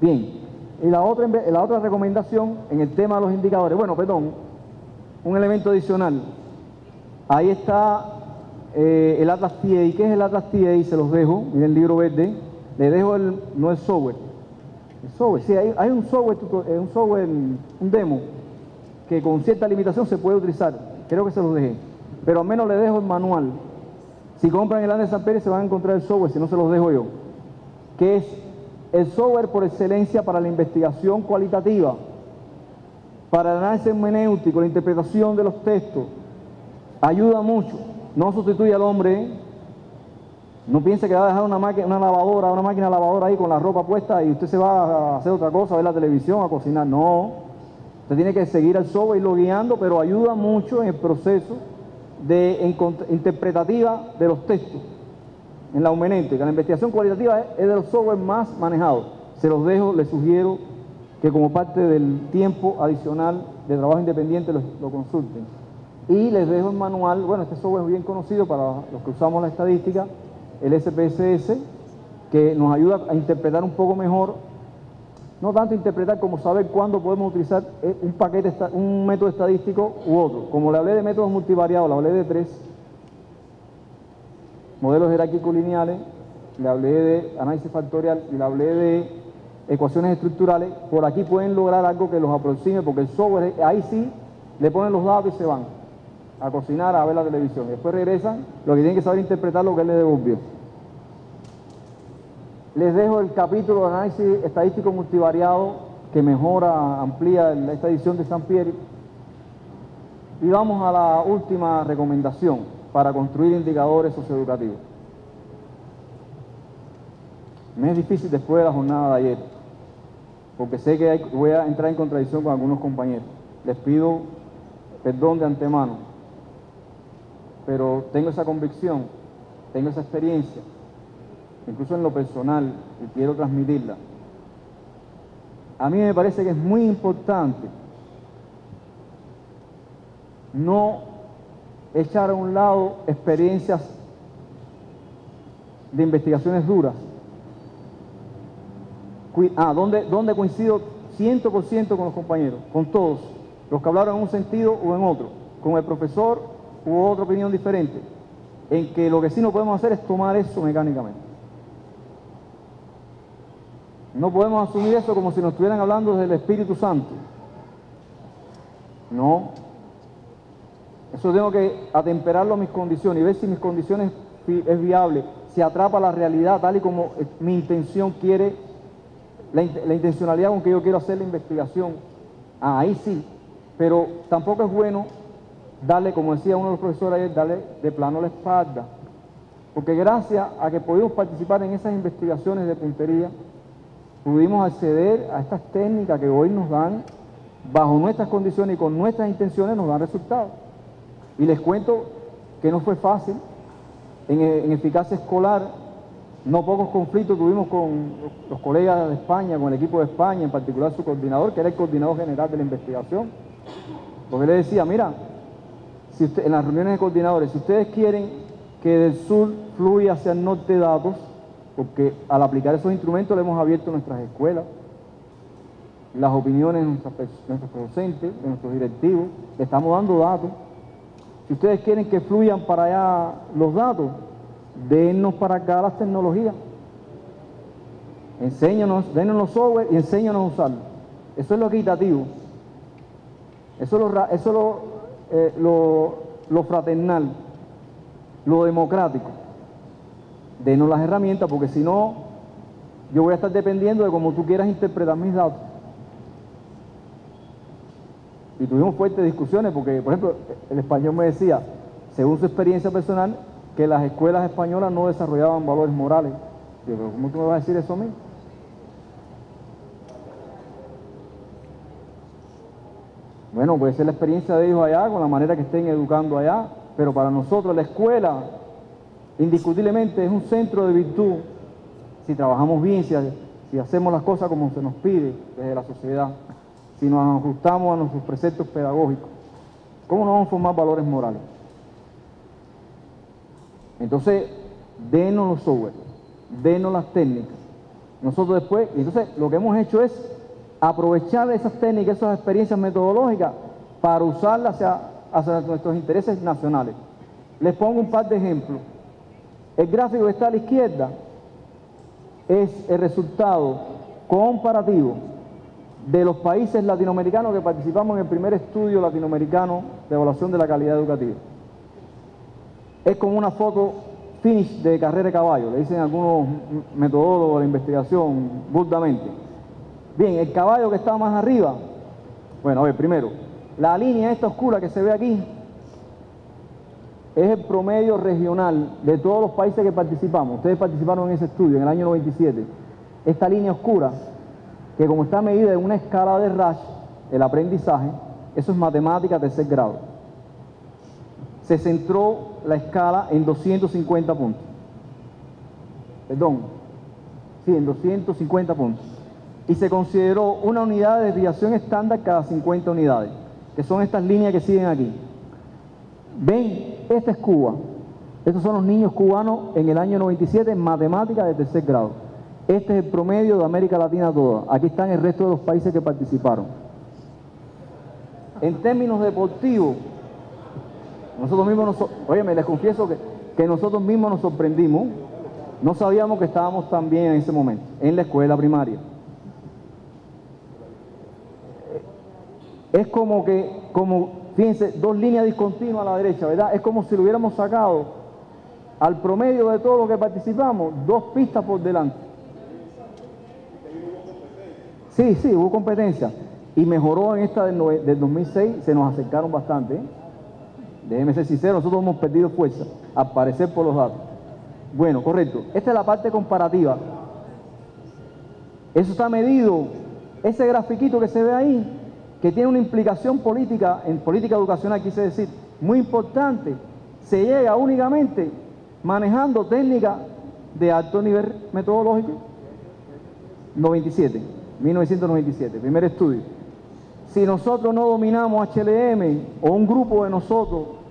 S1: Bien. Y la otra, la otra recomendación en el tema de los indicadores, bueno, perdón, un elemento adicional. Ahí está eh, el Atlas TA. ¿Qué es el Atlas TA? Se los dejo, miren el libro verde. Le dejo el, no el software. El software, sí, hay, hay un software, eh, un software, un demo, que con cierta limitación se puede utilizar. Creo que se los dejé. Pero al menos le dejo el manual. Si compran el Anderson Pérez se van a encontrar el software, si no se los dejo yo. Que es el software por excelencia para la investigación cualitativa, para el análisis hermenéutico, la interpretación de los textos. Ayuda mucho. No sustituye al hombre. ¿eh? No piense que va a dejar una máquina, lavadora, una máquina lavadora ahí con la ropa puesta y usted se va a hacer otra cosa, a ver la televisión, a cocinar. No. Usted tiene que seguir al software y irlo guiando, pero ayuda mucho en el proceso de interpretativa de los textos en la humenéutica. La investigación cualitativa es, de los software más manejados. Se los dejo, les sugiero que como parte del tiempo adicional de trabajo independiente lo, consulten. Y les dejo el manual, bueno, este software es bien conocido para los que usamos la estadística, el SPSS, que nos ayuda a interpretar un poco mejor, no tanto interpretar como saber cuándo podemos utilizar eh, un paquete, un método estadístico u otro. Como le hablé de métodos multivariados, le hablé de tres, modelos jerárquicos lineales, le hablé de análisis factorial y le hablé de ecuaciones estructurales, por aquí pueden lograr algo que los aproxime, porque el software, ahí sí, le ponen los datos y se van a cocinar, a ver la televisión. Después regresan, lo que tienen que saber interpretar lo que él les devolvió. Les dejo el capítulo de análisis estadístico multivariado que mejora, amplía esta edición de San Pieri. Y vamos a la última recomendación para construir indicadores socioeducativos. Me es difícil después de la jornada de ayer, porque sé que voy a entrar en contradicción con algunos compañeros. Les pido perdón de antemano, pero tengo esa convicción, tengo esa experiencia, incluso en lo personal, y quiero transmitirla. A mí me parece que es muy importante no echar a un lado experiencias de investigaciones duras. Ah, ¿dónde, dónde coincido 100% con los compañeros? Con todos. Los que hablaron en un sentido o en otro. Con el profesor u otra opinión diferente. En que lo que sí no podemos hacer es tomar eso mecánicamente. No podemos asumir eso como si nos estuvieran hablando del Espíritu Santo. No. Eso tengo que atemperarlo a mis condiciones y ver si mis condiciones es viable, si atrapa la realidad tal y como eh, mi intención quiere, la, int- la intencionalidad con que yo quiero hacer la investigación. Ah, ahí sí, pero tampoco es bueno darle, como decía uno de los profesores ayer, darle de plano la espalda. Porque gracias a que pudimos participar en esas investigaciones de puntería, pudimos acceder a estas técnicas que hoy nos dan, bajo nuestras condiciones y con nuestras intenciones, nos dan resultados. Y les cuento que no fue fácil. En, en eficacia escolar, no pocos conflictos tuvimos con los colegas de España, con el equipo de España, en particular su coordinador, que era el coordinador general de la investigación. Porque le decía, mira, en las reuniones de coordinadores, si ustedes quieren que del sur fluya hacia el norte datos, porque al aplicar esos instrumentos le hemos abierto nuestras escuelas, las opiniones de nuestros docentes, de nuestros directivos, le estamos dando datos. Si ustedes quieren que fluyan para allá los datos, dennos para acá las tecnologías. Enséñanos, denos los software y enséñanos a usarlo. Eso es lo equitativo. Eso es eh, lo, lo fraternal, lo democrático. Denos las herramientas, porque si no, yo voy a estar dependiendo de cómo tú quieras interpretar mis datos. Y tuvimos fuertes discusiones, porque, por ejemplo, el español me decía, según su experiencia personal, que las escuelas españolas no desarrollaban valores morales. Digo, ¿cómo tú me vas a decir eso a mí? Bueno, puede ser la experiencia de ellos allá, con la manera que estén educando allá, pero para nosotros la escuela indiscutiblemente es un centro de virtud si trabajamos bien, si, si hacemos las cosas como se nos pide desde la sociedad, si nos ajustamos a nuestros preceptos pedagógicos. ¿Cómo no vamos a formar valores morales? Entonces, denos los software, denos las técnicas. Nosotros después, entonces lo que hemos hecho es aprovechar esas técnicas, esas experiencias metodológicas para usarlas hacia, hacia nuestros intereses nacionales. Les pongo un par de ejemplos. El gráfico que está a la izquierda es el resultado comparativo de los países latinoamericanos que participamos en el primer estudio latinoamericano de evaluación de la calidad educativa. Es como una foto finish de carrera de caballo, le dicen algunos metodólogos de investigación burdamente. Bien, el caballo que está más arriba, bueno, a ver, primero, la línea esta oscura que se ve aquí es el promedio regional de todos los países que participamos. Ustedes participaron en ese estudio en el año 97. Esta línea oscura, que como está medida en una escala de Rash, el aprendizaje, eso es matemática de tercer grado. Se centró la escala en 250 puntos. Perdón, sí, en 250 puntos. Y se consideró una unidad de desviación estándar cada 50 unidades, que son estas líneas que siguen aquí. Ven, esta es Cuba. Estos son los niños cubanos en el año 97 en matemáticas de tercer grado. Este es el promedio de América Latina toda. Aquí están el resto de los países que participaron. En términos deportivos, nosotros mismos nos... Les confieso que, que nosotros mismos nos sorprendimos. No sabíamos que estábamos tan bien en ese momento, en la escuela primaria. Es como que, como Fíjense, dos líneas discontinuas a la derecha, ¿verdad? Es como si lo hubiéramos sacado al promedio de todos los que participamos, dos pistas por delante. Sí, sí, hubo competencia. Y mejoró en esta del, 2006, se nos acercaron bastante. ¿eh? Déjeme ser sincero, nosotros hemos perdido fuerza, al parecer por los datos. Bueno, correcto. Esta es la parte comparativa. Eso está medido. Ese grafiquito que se ve ahí que tiene una implicación política, en política educacional quise decir, muy importante, se llega únicamente manejando técnicas de alto nivel metodológico. 97, 1997, primer estudio. Si nosotros no dominamos HLM o un grupo de nosotros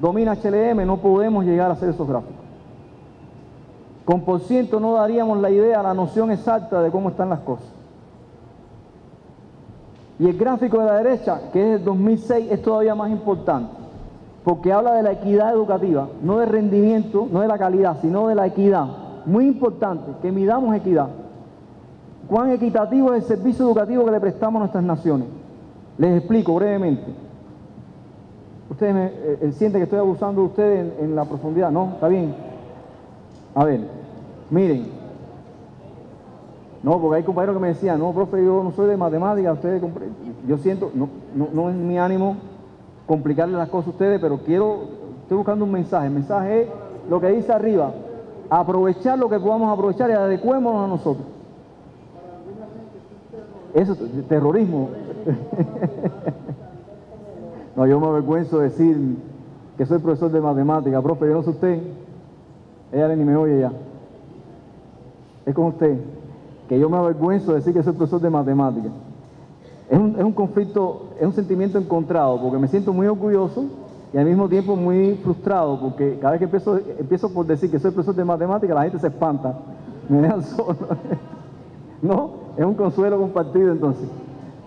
S1: domina HLM, no podemos llegar a hacer esos gráficos. Con por ciento no daríamos la idea, la noción exacta de cómo están las cosas. Y el gráfico de la derecha, que es el 2006, es todavía más importante, porque habla de la equidad educativa, no de rendimiento, no de la calidad, sino de la equidad. Muy importante que midamos equidad. ¿Cuán equitativo es el servicio educativo que le prestamos a nuestras naciones? Les explico brevemente. Ustedes eh, sienten que estoy abusando de ustedes en, la profundidad, ¿no? ¿Está bien? A ver, miren, no, porque hay compañeros que me decían, no, profe, yo no soy de matemáticas, ustedes Yo siento, no, no, es mi ánimo complicarle las cosas a ustedes, pero quiero, estoy buscando un mensaje. El mensaje es lo que dice arriba, aprovechar lo que podamos aprovechar y adecuémonos a nosotros. Eso, terrorismo. no, yo me avergüenzo de decir que soy profesor de matemáticas, profe, yo no sé usted. Ella ni me oye ya. Es con usted que yo me avergüenzo de decir que soy profesor de matemáticas. Es un, es un conflicto, es un sentimiento encontrado, porque me siento muy orgulloso y al mismo tiempo muy frustrado, porque cada vez que empiezo, empiezo por decir que soy profesor de matemáticas, la gente se espanta, me dejan *laughs* solo. ¿No? Es un consuelo compartido entonces.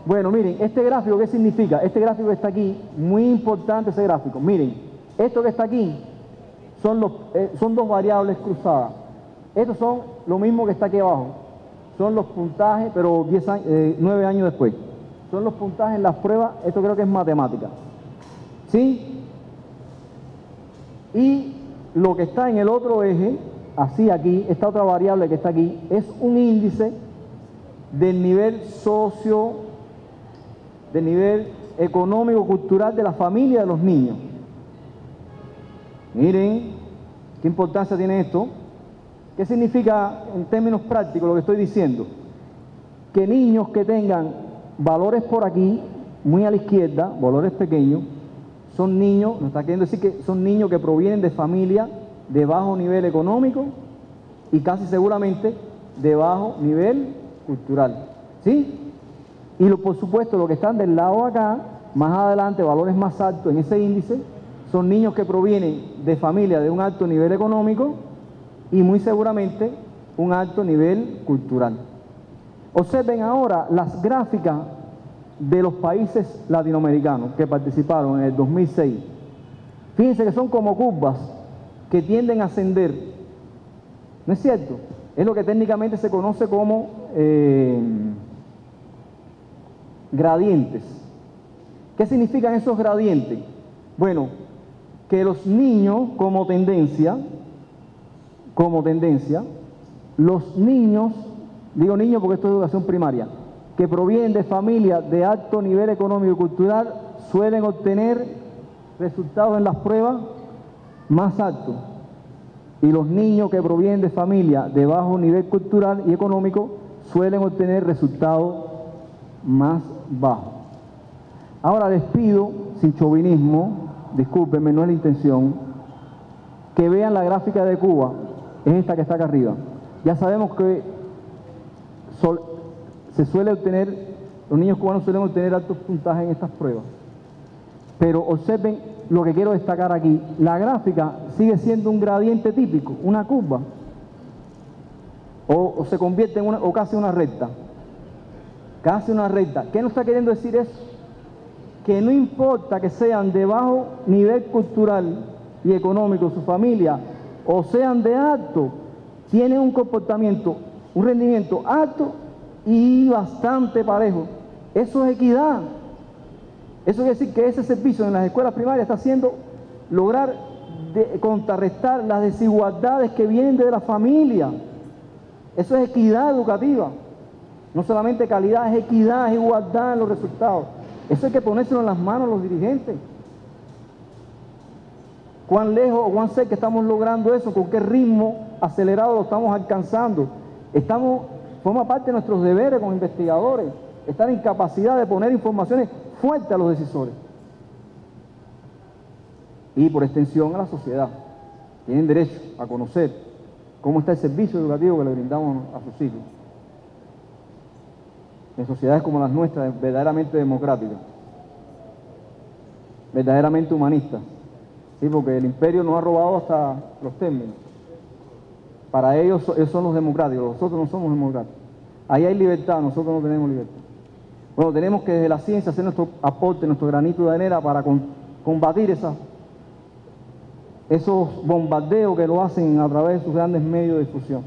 S1: Bueno, miren, este gráfico, ¿qué significa? Este gráfico que está aquí, muy importante ese gráfico. Miren, esto que está aquí eh, son dos variables cruzadas. Estos son lo mismo que está aquí abajo son los puntajes, pero 10 años, 9 años después. Son los puntajes en las pruebas, esto creo que es matemática. ¿Sí? Y lo que está en el otro eje, así aquí, esta otra variable que está aquí, es un índice del nivel socio, del nivel económico, cultural de la familia de los niños. Miren, ¿Qué importancia tiene esto? ¿Qué significa en términos prácticos lo que estoy diciendo? Que niños que tengan valores por aquí, muy a la izquierda, valores pequeños, son niños, nos está queriendo decir que son niños que provienen de familias de bajo nivel económico y casi seguramente de bajo nivel cultural. ¿Sí? Y lo, por supuesto, los que están del lado acá, más adelante, valores más altos en ese índice, son niños que provienen de familias de un alto nivel económico y muy seguramente un alto nivel cultural. Observen ahora las gráficas de los países latinoamericanos que participaron en el 2006. Fíjense que son como curvas que tienden a ascender. ¿No es cierto? Es lo que técnicamente se conoce como eh, gradientes. ¿Qué significan esos gradientes? Bueno, que los niños como tendencia, como tendencia, los niños, digo niños porque esto es educación primaria, que provienen de familias de alto nivel económico y cultural suelen obtener resultados en las pruebas más altos. Y los niños que provienen de familias de bajo nivel cultural y económico suelen obtener resultados más bajos. Ahora les pido, sin chauvinismo, discúlpenme, no es la intención, que vean la gráfica de Cuba, es esta que está acá arriba. Ya sabemos que se suele obtener, los niños cubanos suelen obtener altos puntajes en estas pruebas. Pero observen lo que quiero destacar aquí. La gráfica sigue siendo un gradiente típico, una curva. O, se convierte en una, o casi una recta. Casi una recta. ¿Qué nos está queriendo decir eso? Que no importa que sean de bajo nivel cultural y económico su familia, o sean de alto, tienen un comportamiento, un rendimiento alto y bastante parejo. Eso es equidad. Eso quiere decir que ese servicio en las escuelas primarias está haciendo lograr contrarrestar las desigualdades que vienen de la familia. Eso es equidad educativa. No solamente calidad, es equidad, es igualdad en los resultados. Eso hay que ponérselo en las manos los dirigentes. Cuán lejos o cuán cerca estamos logrando eso, con qué ritmo acelerado lo estamos alcanzando. Estamos Forma parte de nuestros deberes como investigadores, estar en capacidad de poner informaciones fuertes a los decisores. Y por extensión a la sociedad. Tienen derecho a conocer cómo está el servicio educativo que le brindamos a sus hijos. En sociedades como las nuestras, verdaderamente democráticas, verdaderamente humanistas. ¿sí? Porque el imperio nos ha robado hasta los términos. Para ellos, ellos son los democráticos, nosotros no somos democráticos. Ahí hay libertad, nosotros no tenemos libertad. Bueno, tenemos que desde la ciencia hacer nuestro aporte, nuestro granito de arena para combatir esos bombardeos que lo hacen a través de sus grandes medios de difusión.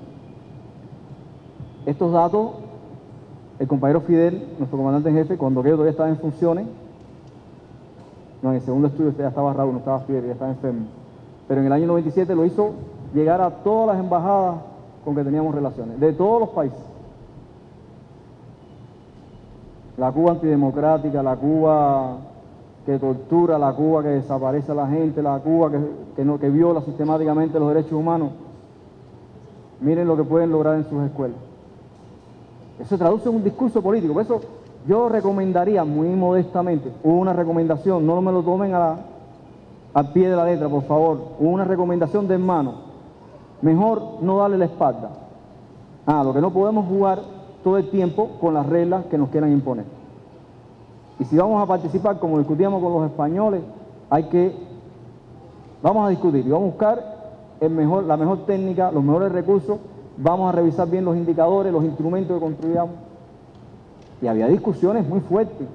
S1: Estos datos, el compañero Fidel, nuestro comandante en jefe, cuando todavía estaba en funciones, no, en el segundo estudio ya estaba Raúl, no estaba Fidel, ya estaba enfermo, pero en el año 97 lo hizo llegar a todas las embajadas con que teníamos relaciones, de todos los países. La Cuba antidemocrática, la Cuba que tortura, la Cuba que desaparece a la gente, la Cuba que, no, que viola sistemáticamente los derechos humanos. Miren lo que pueden lograr en sus escuelas. Eso se traduce en un discurso político. Por eso yo recomendaría muy modestamente una recomendación, no me lo tomen a al pie de la letra, por favor, una recomendación de hermano mejor no darle la espalda. Ah, lo que no podemos jugar todo el tiempo con las reglas que nos quieran imponer. Y si vamos a participar como discutíamos con los españoles, hay que, vamos a discutir y vamos a buscar la mejor técnica, los mejores recursos, vamos a revisar bien los indicadores, los instrumentos que construíamos. Y había discusiones muy fuertes.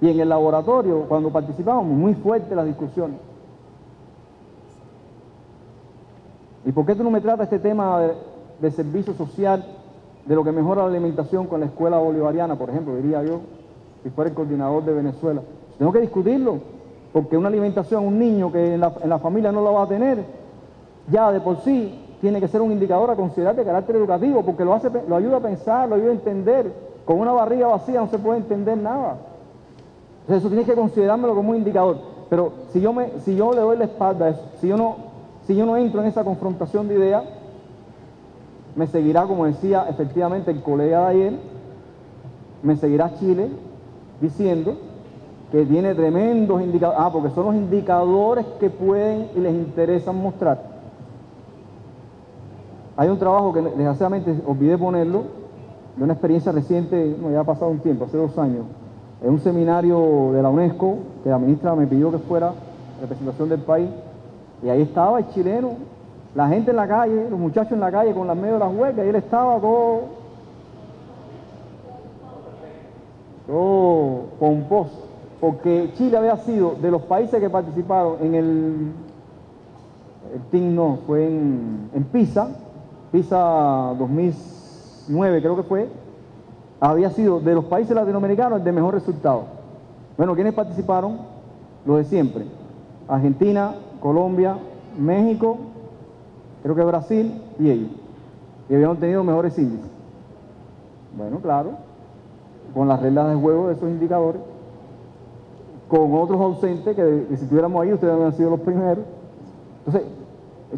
S1: Y en el laboratorio, cuando participábamos, muy fuertes las discusiones. ¿Y por qué tú no me tratas este tema de, servicio social, de lo que mejora la alimentación con la escuela bolivariana, por ejemplo, diría yo, si fuera el coordinador de Venezuela? Tengo que discutirlo, porque una alimentación, un niño que en la, familia no la va a tener, ya de por sí tiene que ser un indicador a considerar de carácter educativo, porque lo, hace, lo ayuda a pensar, lo ayuda a entender. Con una barriga vacía no se puede entender nada. Entonces eso tienes que considerármelo como un indicador. Pero si yo, me, si yo le doy la espalda a eso, si yo no Si yo no entro en esa confrontación de ideas, me seguirá, como decía efectivamente el colega de ayer, me seguirá Chile diciendo que tiene tremendos indicadores, ah, porque son los indicadores que pueden y les interesan mostrar. Hay un trabajo que desgraciadamente olvidé ponerlo, de una experiencia reciente, no, ya ha pasado un tiempo, hace dos años, en un seminario de la UNESCO, que la ministra me pidió que fuera representación del país, y ahí estaba el chileno, la gente en la calle, los muchachos en la calle con las medio de las huelgas, y él estaba todo, todo pomposo, porque Chile había sido de los países que participaron en el, el TIN no, fue en, en PISA, PISA 2009 creo que fue, había sido de los países latinoamericanos el de mejor resultado. Bueno, ¿quiénes participaron? Los de siempre. Argentina, Colombia, México, creo que Brasil y ellos. Y habían tenido mejores índices. Bueno, claro, con las reglas de juego de esos indicadores, con otros ausentes que, si estuviéramos ahí ustedes habían sido los primeros. Entonces,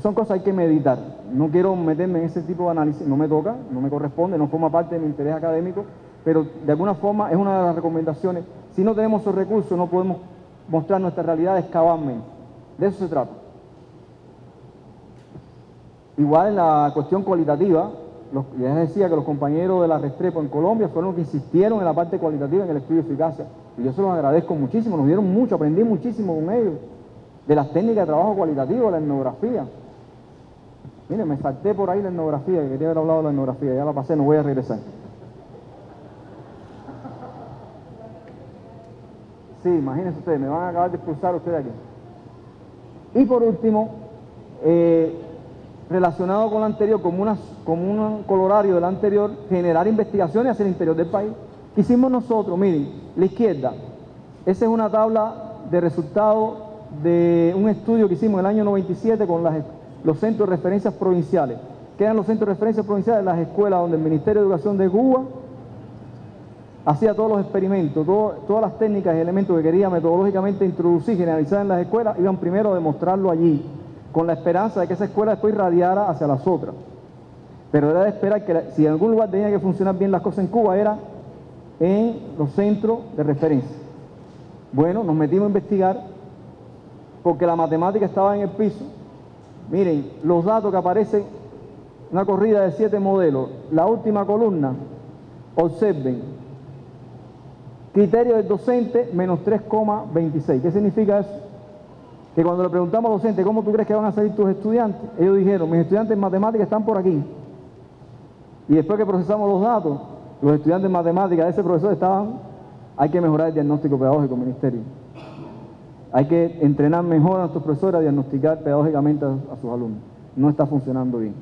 S1: son cosas que hay que meditar. No quiero meterme en ese tipo de análisis, no me toca, no me corresponde, no forma parte de mi interés académico, pero de alguna forma es una de las recomendaciones. Si no tenemos esos recursos, no podemos mostrar nuestra realidad cabalmente. De eso se trata. Igual en la cuestión cualitativa, ya decía que los compañeros de la Restrepo en Colombia fueron los que insistieron en la parte cualitativa, en el estudio de eficacia. Y yo se los agradezco muchísimo, nos dieron mucho, aprendí muchísimo con ellos, de las técnicas de trabajo cualitativo, la etnografía. Mire, me salté por ahí la etnografía, quería haber hablado de la etnografía, ya la pasé, no voy a regresar. Sí, imagínense ustedes, me van a acabar de expulsar ustedes aquí. Y por último, eh, relacionado con lo anterior, como, un colorario del anterior, generar investigaciones hacia el interior del país. ¿Qué hicimos nosotros? Miren, la izquierda, esa es una tabla de resultados de un estudio que hicimos en el año 97 con los centros de referencias provinciales. Quedan los centros de referencias provinciales, las escuelas donde el Ministerio de Educación de Cuba hacía todos los experimentos, todas las técnicas y elementos que quería metodológicamente introducir, generalizar en las escuelas, iban primero a demostrarlo allí, con la esperanza de que esa escuela después radiara hacia las otras. Pero era de esperar que si en algún lugar tenía que funcionar bien las cosas en Cuba, era en los centros de referencia. Bueno, nos metimos a investigar porque la matemática estaba en el piso. Miren, los datos que aparecen, una corrida de siete modelos, la última columna, observen, criterio del docente menos 3,26. ¿Qué significa eso? Que cuando le preguntamos al docente, ¿cómo tú crees que van a salir tus estudiantes? Ellos dijeron, mis estudiantes en matemáticas están por aquí. Y después que procesamos los datos, los estudiantes en matemáticas de ese profesor estaban, hay que mejorar el diagnóstico pedagógico, ministerio. Hay que entrenar mejor a nuestros profesores a diagnosticar pedagógicamente a, sus alumnos. No está funcionando bien.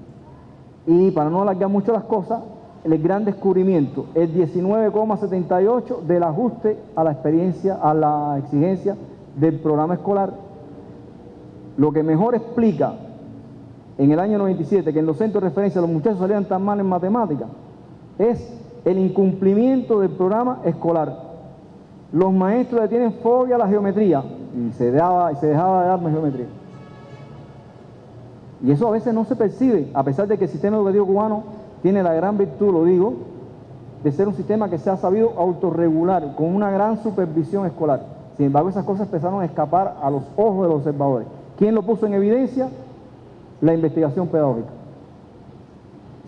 S1: Y para no alargar mucho las cosas, el gran descubrimiento, el 19,78 del ajuste a la experiencia, a la exigencia del programa escolar. Lo que mejor explica en el año 97 que en los centros de referencia los muchachos salían tan mal en matemáticas es el incumplimiento del programa escolar. Los maestros le tienen fobia a la geometría y se, se dejaba de dar geometría. Y eso a veces no se percibe, a pesar de que el sistema educativo cubano tiene la gran virtud, lo digo, de ser un sistema que se ha sabido autorregular con una gran supervisión escolar. Sin embargo, esas cosas empezaron a escapar a los ojos de los observadores. ¿Quién lo puso en evidencia? La investigación pedagógica.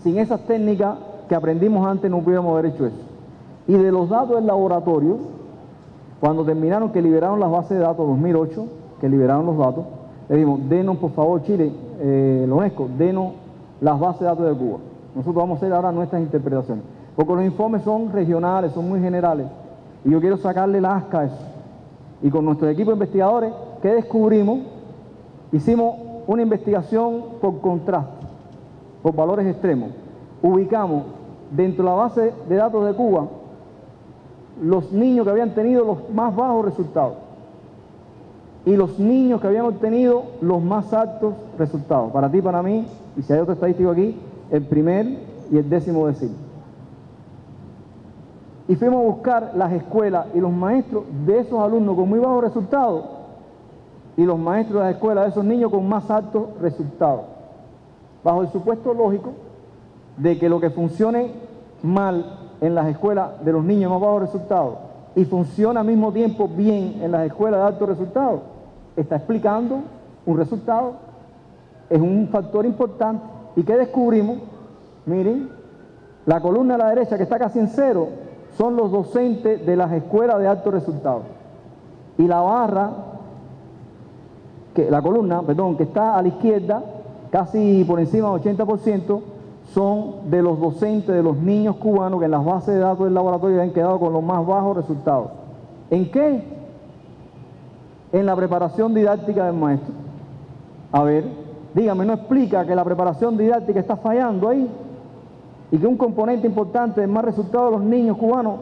S1: Sin esas técnicas que aprendimos antes no pudiéramos haber hecho eso. Y de los datos del laboratorio, cuando terminaron que liberaron las bases de datos 2008, que liberaron los datos, le dimos, denos por favor Chile, eh, UNESCO, denos las bases de datos de Cuba. Nosotros vamos a hacer ahora nuestras interpretaciones. Porque los informes son regionales, son muy generales. Y yo quiero sacarle la asca a eso. Y con nuestro equipo de investigadores, ¿qué descubrimos? Hicimos una investigación por contraste, por valores extremos. Ubicamos dentro de la base de datos de Cuba los niños que habían tenido los más bajos resultados y los niños que habían obtenido los más altos resultados. Para ti, para mí, y si hay otro estadístico aquí, el primer y el décimo decil. Y fuimos a buscar las escuelas y los maestros de esos alumnos con muy bajos resultados y los maestros de la escuela de esos niños con más altos resultados. Bajo el supuesto lógico de que lo que funcione mal en las escuelas de los niños más bajos resultados y funciona al mismo tiempo bien en las escuelas de altos resultados, está explicando un resultado, es un factor importante. ¿Y qué descubrimos? Miren, la columna a la derecha que está casi en cero son los docentes de las escuelas de altos resultados. Y la barra, que, la columna, perdón, que está a la izquierda, casi por encima del 80%, son de los docentes de los niños cubanos que en las bases de datos del laboratorio han quedado con los más bajos resultados. ¿En qué? En la preparación didáctica del maestro. A ver, dígame, ¿no explica que la preparación didáctica está fallando ahí? Y que un componente importante del más resultado de los niños cubanos,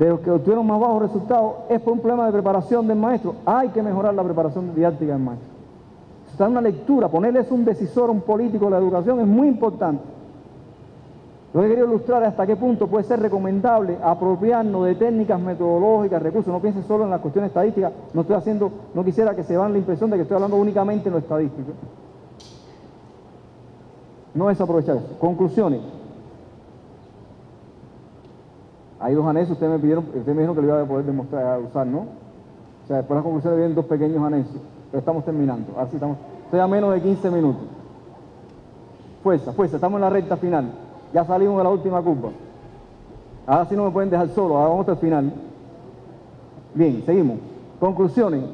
S1: de los que obtuvieron más bajos resultados, es por un problema de preparación del maestro. Hay que mejorar la preparación didáctica del maestro. Está una lectura, ponerles un decisor, un político de la educación es muy importante. Lo que quería ilustrar hasta qué punto puede ser recomendable apropiarnos de técnicas metodológicas, recursos. No piensen solo en las cuestiones estadísticas. No estoy haciendo, no quisiera que se van la impresión de que estoy hablando únicamente en lo estadístico. No es aprovechar eso. Conclusiones. Hay dos anexos, ustedes me pidieron, ustedes me dijeron que lo iba a poder demostrar, usar, ¿no? O sea, después de las conclusiones vienen dos pequeños anexos, pero estamos terminando. Así estamos, estoy a menos de 15 minutos. Fuerza, fuerza, estamos en la recta final. Ya salimos de la última curva. Ahora sí no me pueden dejar solo, ahora vamos hasta el final. Bien, seguimos. Conclusiones.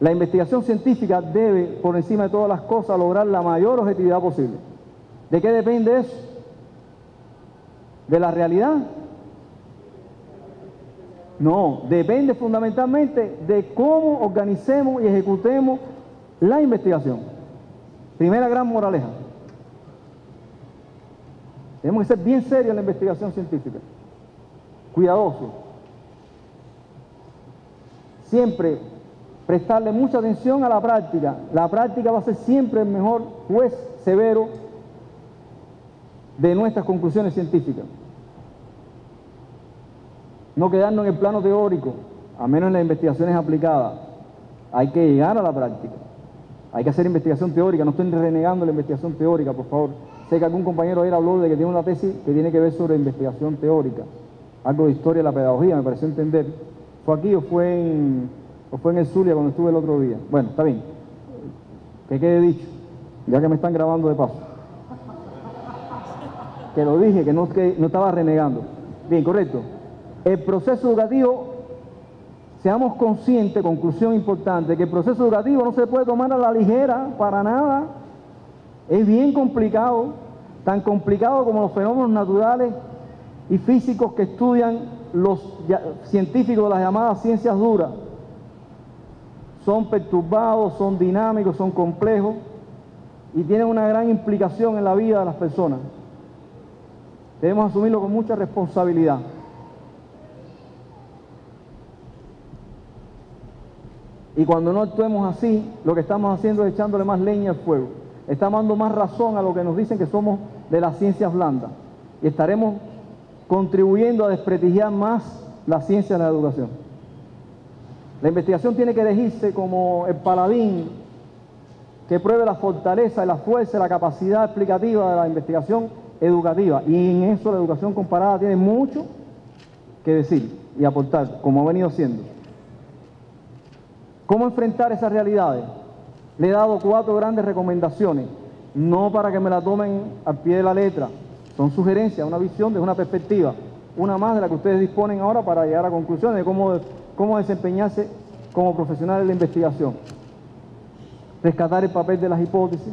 S1: La investigación científica debe, por encima de todas las cosas, lograr la mayor objetividad posible. ¿De qué depende eso? ¿De la realidad? No, depende fundamentalmente de cómo organicemos y ejecutemos la investigación. Primera gran moraleja. Tenemos que ser bien serios en la investigación científica. Cuidadosos. Siempre prestarle mucha atención a la práctica. La práctica va a ser siempre el mejor juez severo de nuestras conclusiones científicas. No quedarnos en el plano teórico, a menos en las investigaciones aplicadas. Hay que llegar a la práctica. Hay que hacer investigación teórica. No estoy renegando la investigación teórica, por favor. Sé que algún compañero ayer habló de que tiene una tesis que tiene que ver sobre investigación teórica. Algo de historia de la pedagogía, me pareció entender. ¿Fue aquí o fue en, o fue en el Zulia cuando estuve el otro día? Bueno, está bien. Que quede dicho, ya que me están grabando de paso. Que lo dije, que no, que no estaba renegando. Bien, correcto. El proceso educativo, seamos conscientes, conclusión importante, que el proceso educativo no se puede tomar a la ligera, para nada. Es bien complicado, tan complicado como los fenómenos naturales y físicos que estudian los científicos de las llamadas ciencias duras. Son perturbados, son dinámicos, son complejos y tienen una gran implicación en la vida de las personas. Debemos asumirlo con mucha responsabilidad. Y cuando no actuemos así, lo que estamos haciendo es echándole más leña al fuego. Estamos dando más razón a lo que nos dicen que somos de las ciencias blandas. Y estaremos contribuyendo a desprestigiar más la ciencia de la educación. La investigación tiene que elegirse como el paladín que pruebe la fortaleza, la fuerza, la capacidad explicativa de la investigación educativa. Y en eso la educación comparada tiene mucho que decir y aportar, como ha venido siendo. ¿Cómo enfrentar esas realidades? Le he dado cuatro grandes recomendaciones, no para que me la tomen al pie de la letra, son sugerencias, una visión desde una perspectiva, una más de la que ustedes disponen ahora para llegar a conclusiones de cómo, cómo desempeñarse como profesional de la investigación. Rescatar el papel de las hipótesis,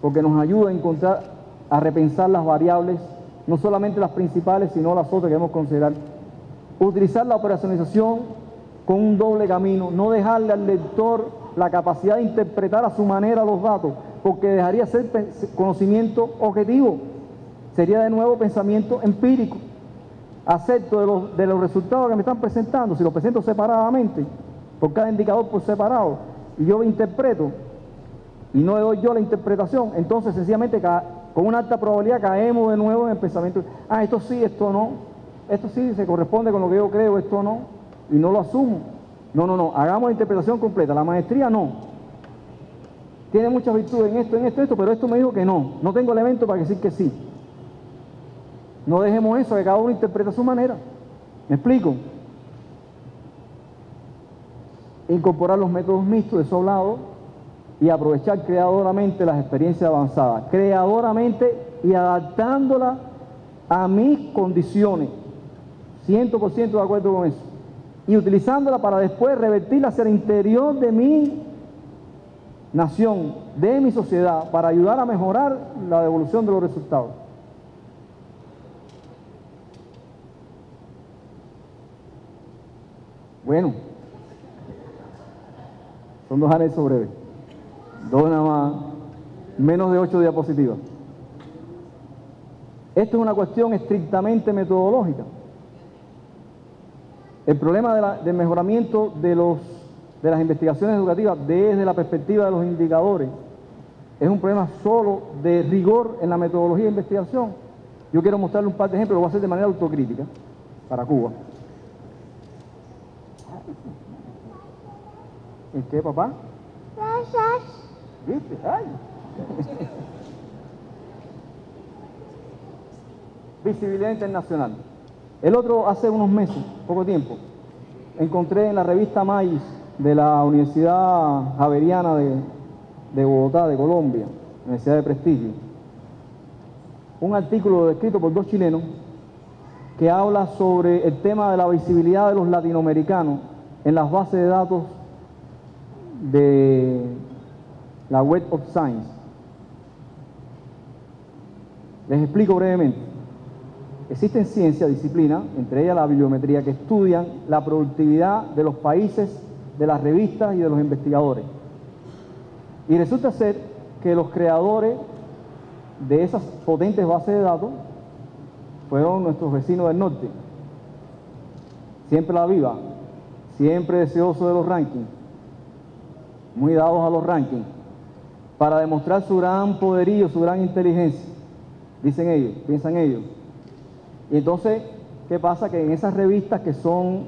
S1: porque nos ayuda a encontrar, a repensar las variables, no solamente las principales, sino las otras que debemos considerar. Utilizar la operacionalización con un doble camino, no dejarle al lector la capacidad de interpretar a su manera los datos, porque dejaría ser conocimiento objetivo, sería de nuevo pensamiento empírico. Acepto de los, de los resultados que me están presentando, si los presento separadamente, por cada indicador por separado, y yo interpreto, y no le doy yo la interpretación, entonces sencillamente con una alta probabilidad caemos de nuevo en el pensamiento, ah, esto sí, esto no, esto sí se corresponde con lo que yo creo, esto no, y no lo asumo. No, no, no, hagamos la interpretación completa. La maestría no. Tiene muchas virtudes en esto, en esto, en esto, pero esto me dijo que no. No tengo elementos para decir que sí. No dejemos eso, que cada uno interprete a su manera. ¿Me explico? Incorporar los métodos mixtos de eso lado y aprovechar creadoramente las experiencias avanzadas. Creadoramente y adaptándolas a mis condiciones. 100% de acuerdo con eso. Y utilizándola para después revertirla hacia el interior de mi nación, de mi sociedad, para ayudar a mejorar la devolución de los resultados. Bueno, son dos anexos breves, dos nada más, menos de ocho diapositivas. Esto es una cuestión estrictamente metodológica. El problema del mejoramiento de, los, de las investigaciones educativas desde la perspectiva de los indicadores es un problema solo de rigor en la metodología de investigación. Yo quiero mostrarle un par de ejemplos, lo voy a hacer de manera autocrítica para Cuba. ¿En qué, papá? Visibilidad internacional. El otro, hace unos meses, poco tiempo, encontré en la revista Maíz de la Universidad Javeriana de, de Bogotá, de Colombia, Universidad de Prestigio, un artículo escrito por dos chilenos que habla sobre el tema de la visibilidad de los latinoamericanos en las bases de datos de la Web of Science. Les explico brevemente. Existen ciencias, disciplinas, entre ellas la bibliometría, que estudian la productividad de los países, de las revistas y de los investigadores. Y resulta ser que los creadores de esas potentes bases de datos fueron nuestros vecinos del norte. Siempre la viva, siempre deseoso de los rankings, muy dados a los rankings, para demostrar su gran poderío, su gran inteligencia, dicen ellos, piensan ellos. Y entonces, ¿qué pasa? Que en esas revistas que son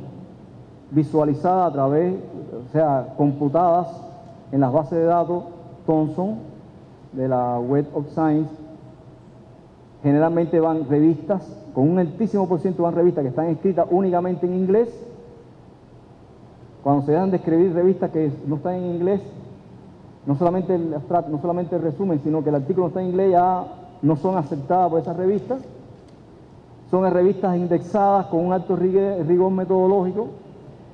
S1: visualizadas a través, o sea, computadas en las bases de datos Thomson de la Web of Science, generalmente van revistas, con un altísimo por ciento van revistas que están escritas únicamente en inglés. Cuando se dejan de escribir revistas que no están en inglés, no solamente el abstract, no solamente el resumen, sino que el artículo está en inglés, ya no son aceptadas por esas revistas. Son revistas indexadas con un alto rigor, metodológico.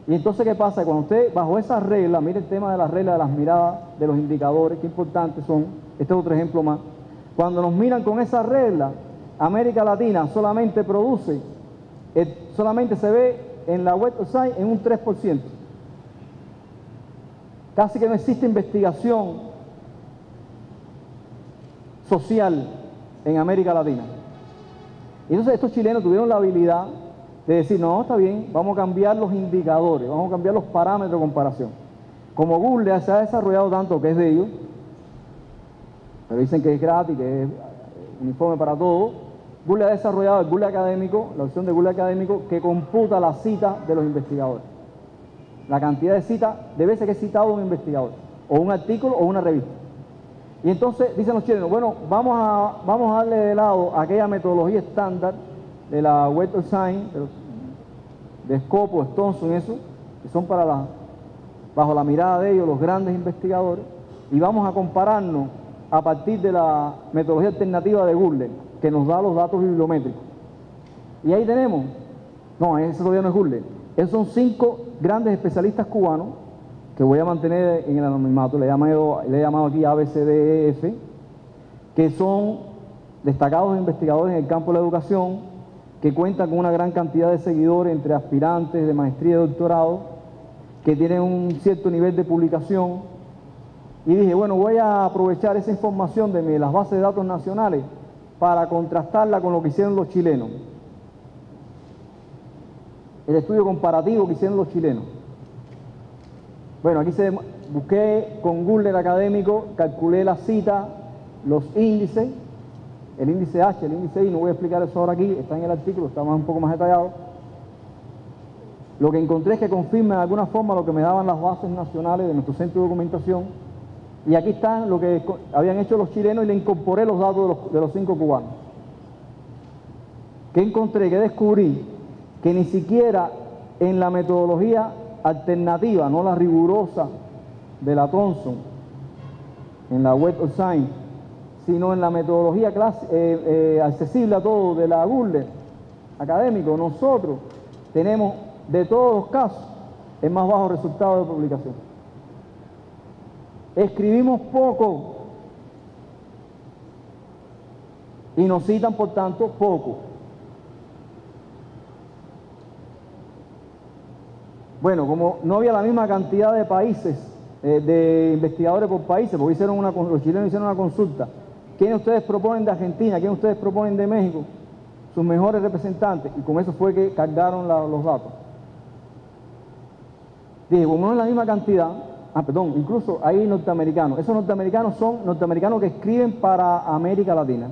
S1: Y entonces, ¿qué pasa? Cuando usted, bajo esas reglas, mire el tema de las reglas de las miradas, de los indicadores, qué importantes son. Este es otro ejemplo más. Cuando nos miran con esas reglas, América Latina solamente produce, eh, solamente se ve en la website en un 3%. Casi que no existe investigación social en América Latina. Y entonces estos chilenos tuvieron la habilidad de decir, no, está bien, vamos a cambiar los indicadores, vamos a cambiar los parámetros de comparación. Como Google se ha desarrollado tanto que es de ellos, pero dicen que es gratis, que es uniforme para todos, Google ha desarrollado el Google Académico, la opción de Google Académico, que computa las citas de los investigadores. La cantidad de citas de veces que he citado un investigador, o un artículo o una revista. Y entonces dicen los chilenos, bueno, vamos a, vamos a darle de lado aquella metodología estándar de la Web of Science, de, Scopus, Stonson, eso, que son para la, bajo la mirada de ellos, los grandes investigadores, y vamos a compararnos a partir de la metodología alternativa de Google, que nos da los datos bibliométricos. Y ahí tenemos, no, ese todavía no es Google, esos son cinco grandes especialistas cubanos que voy a mantener en el anonimato, le he llamado, le he llamado aquí ABCDEF, que son destacados investigadores en el campo de la educación, que cuentan con una gran cantidad de seguidores entre aspirantes de maestría y doctorado, que tienen un cierto nivel de publicación. Y dije, bueno, voy a aprovechar esa información de las bases de datos nacionales para contrastarla con lo que hicieron los chilenos. El estudio comparativo que hicieron los chilenos. Bueno, aquí se busqué con Google académico, calculé la cita, los índices, el índice H, el índice I, no voy a explicar eso ahora aquí, está en el artículo, está más, un poco más detallado. lo que encontré es que confirma de alguna forma lo que me daban las bases nacionales de nuestro centro de documentación. Y aquí están lo que habían hecho los chilenos y le incorporé los datos de los, de los cinco cubanos. ¿Qué encontré? Que descubrí que ni siquiera en la metodología alternativa, no la rigurosa de la Thomson, en la Web of Science, sino en la metodología eh, eh, accesible a todos de la Google académico, nosotros tenemos de todos los casos el más bajo resultado de publicación. Escribimos poco y nos citan, por tanto, poco. Bueno, como no había la misma cantidad de países, eh, de investigadores por países, porque hicieron una, los chilenos hicieron una consulta, ¿quiénes ustedes proponen de Argentina? ¿Quiénes ustedes proponen de México? Sus mejores representantes. Y con eso fue que cargaron los datos. Dije, como no es la misma cantidad, ah, perdón, incluso hay norteamericanos. Esos norteamericanos son norteamericanos que escriben para América Latina.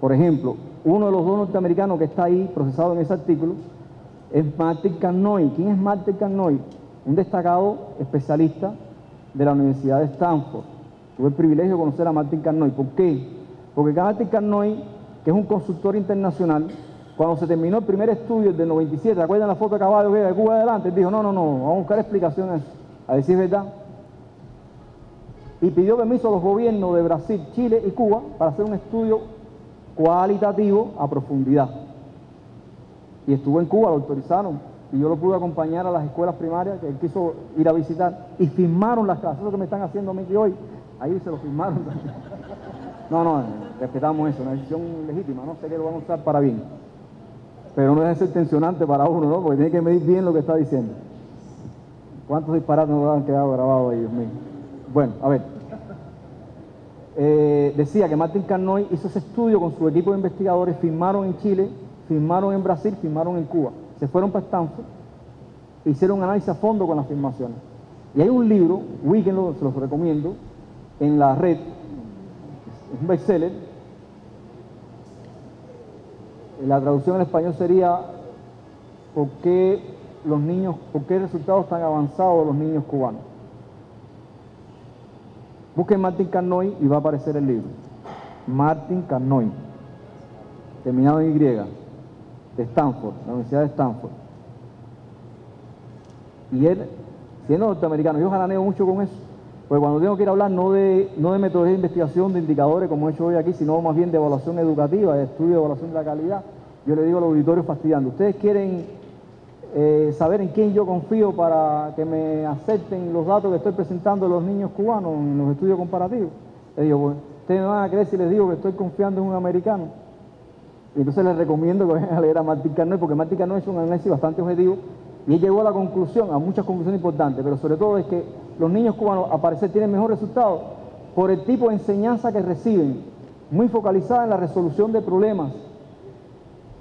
S1: Por ejemplo, uno de los dos norteamericanos que está ahí procesado en ese artículo es Martin Carnoy. ¿Quién es Martin Carnoy? Un destacado especialista de la Universidad de Stanford. Tuve el privilegio de conocer a Martin Carnoy. ¿Por qué? Porque Martin Carnoy, que es un consultor internacional, cuando se terminó el primer estudio del 97, ¿te acuerdan la foto de de Cuba adelante? Dijo, no, no, no, vamos a buscar explicaciones, a decir verdad. Y pidió permiso a los gobiernos de Brasil, Chile y Cuba para hacer un estudio cualitativo a profundidad. Y estuvo en Cuba, lo autorizaron, y yo lo pude acompañar a las escuelas primarias que él quiso ir a visitar, y firmaron las clases, eso que me están haciendo a mí hoy, ahí se lo firmaron. *laughs* No, no, respetamos eso, una decisión legítima, no sé que lo van a usar para bien. Pero no debe ser tensionante para uno, ¿no? Porque tiene que medir bien lo que está diciendo. ¿Cuántos disparates nos han quedado grabados ahí, Dios mío? Bueno, a ver. Eh, decía que Martin Carnoy hizo ese estudio con su equipo de investigadores, firmaron en Chile, firmaron en Brasil, firmaron en Cuba. Se fueron para Stanford, hicieron un análisis a fondo con las firmaciones. Y hay un libro, Weekend, se los recomiendo, en la red, es un bestseller. La traducción en español sería ¿Por qué los niños, por qué resultados tan avanzados los niños cubanos? Busquen Martin Carnoy y va a aparecer el libro. Martin Carnoy, terminado en Y, de Stanford, la Universidad de Stanford. Y él, siendo norteamericano, yo jalaneo mucho con eso, porque cuando tengo que ir a hablar no de, no de metodología de investigación, de indicadores como he hecho hoy aquí, sino más bien de evaluación educativa, de estudio de evaluación de la calidad, yo le digo al auditorio fastidiando, ¿ustedes quieren eh, saber en quién yo confío para que me acepten los datos que estoy presentando de los niños cubanos en los estudios comparativos. Le digo, bueno, ustedes me van a creer si les digo que estoy confiando en un americano. Entonces les recomiendo que vayan a leer a Martín Carnoy, porque Martín Carnoy es un análisis bastante objetivo y él llegó a la conclusión, a muchas conclusiones importantes, pero sobre todo es que los niños cubanos a parecer tienen mejor resultado por el tipo de enseñanza que reciben, muy focalizada en la resolución de problemas,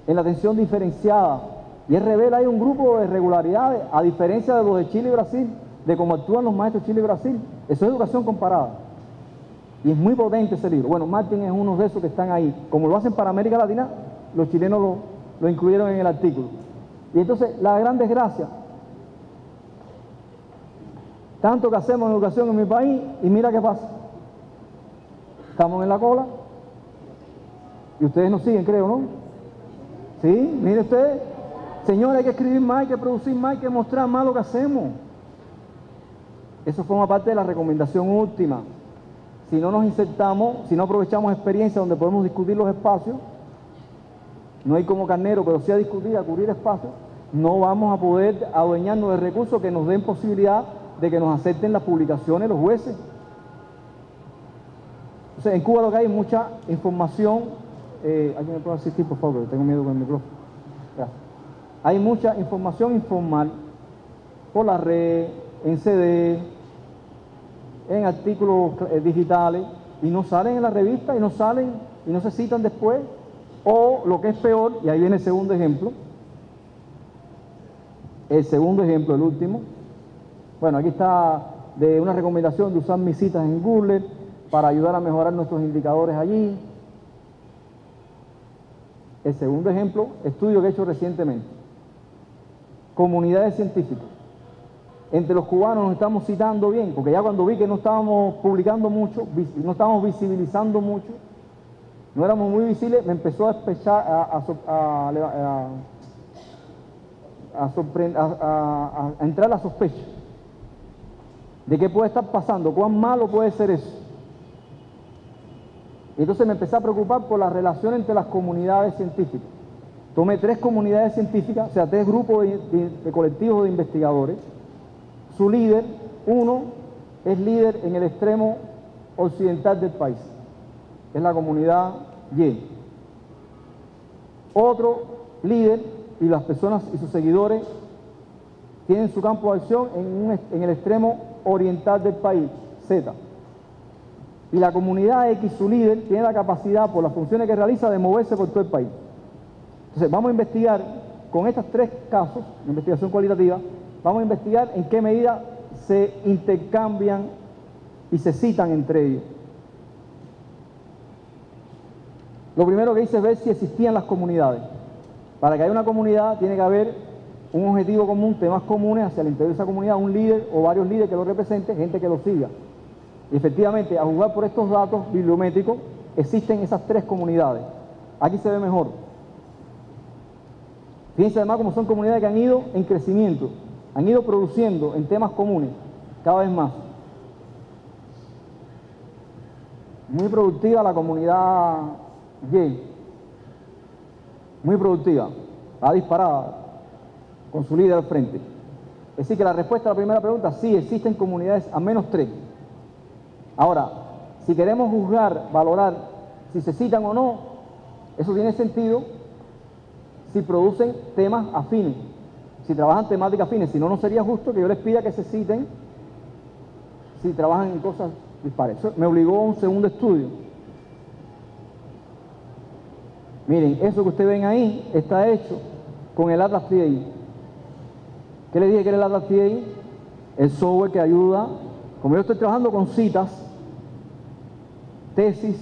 S1: en la atención diferenciada, y él revela ahí un grupo de irregularidades, a diferencia de los de Chile y Brasil, de cómo actúan los maestros de Chile y Brasil. Eso es educación comparada. Y es muy potente ese libro. Bueno, Martin es uno de esos que están ahí. Como lo hacen para América Latina, los chilenos lo, lo incluyeron en el artículo. Y entonces, la gran desgracia, tanto que hacemos en educación en mi país, y mira qué pasa. Estamos en la cola, y ustedes nos siguen, creo, ¿no? Sí, mire ustedes, Señor, hay que escribir más, hay que producir más, hay que mostrar más lo que hacemos. Eso forma parte de la recomendación última. Si no nos insertamos, si no aprovechamos experiencias donde podemos discutir los espacios, no hay como carnero, pero sí a discutir, a cubrir espacios, no vamos a poder adueñarnos de recursos que nos den posibilidad de que nos acepten las publicaciones los jueces. O en Cuba lo que hay es mucha información. Eh, ¿Alguien me puede asistir, por favor? Tengo miedo con el micrófono. Hay mucha información informal por la red, en CD, en artículos eh, digitales, y no salen en la revista y no salen y no se citan después. O lo que es peor, y ahí viene el segundo ejemplo, el segundo ejemplo, el último. Bueno, aquí está de una recomendación de usar mis citas en Google para ayudar a mejorar nuestros indicadores allí. El segundo ejemplo, estudio que he hecho recientemente. comunidades científicas. Entre los cubanos nos estamos citando bien, porque ya cuando vi que no estábamos publicando mucho, no estábamos visibilizando mucho, no éramos muy visibles, me empezó a despechar, a, entrar la sospecha de qué puede estar pasando, cuán malo puede ser eso. Entonces me empecé a preocupar por la relación entre las comunidades científicas. Tomé tres comunidades científicas, o sea, tres grupos de colectivos de investigadores. Su líder, uno, es líder en el extremo occidental del país, es la comunidad Y. Otro líder y las personas y sus seguidores tienen su campo de acción en, el extremo oriental del país, Z. Y la comunidad X, su líder, tiene la capacidad, por las funciones que realiza, de moverse por todo el país. Entonces, vamos a investigar con estos tres casos, investigación cualitativa, vamos a investigar en qué medida se intercambian y se citan entre ellos. Lo primero que hice es ver si existían las comunidades. Para que haya una comunidad tiene que haber un objetivo común, temas comunes hacia el interior de esa comunidad, un líder o varios líderes que lo representen, gente que lo siga. Y efectivamente, a jugar por estos datos bibliométricos, existen esas tres comunidades. Aquí se ve mejor. Fíjense además cómo son comunidades que han ido en crecimiento, han ido produciendo en temas comunes cada vez más. Muy productiva la comunidad gay, muy productiva, va disparada, con su líder al frente. Es decir, que la respuesta a la primera pregunta, sí, existen comunidades, a menos tres. Ahora, si queremos juzgar, valorar si se citan o no, eso tiene sentido si producen temas afines, si trabajan temáticas afines, si no, no sería justo que yo les pida que se citen si trabajan en cosas dispares. Me obligó a un segundo estudio. Miren, eso que ustedes ven ahí está hecho con el Atlas TI. ¿Qué les dije que era el Atlas TI? El software que ayuda, como yo estoy trabajando con citas, tesis,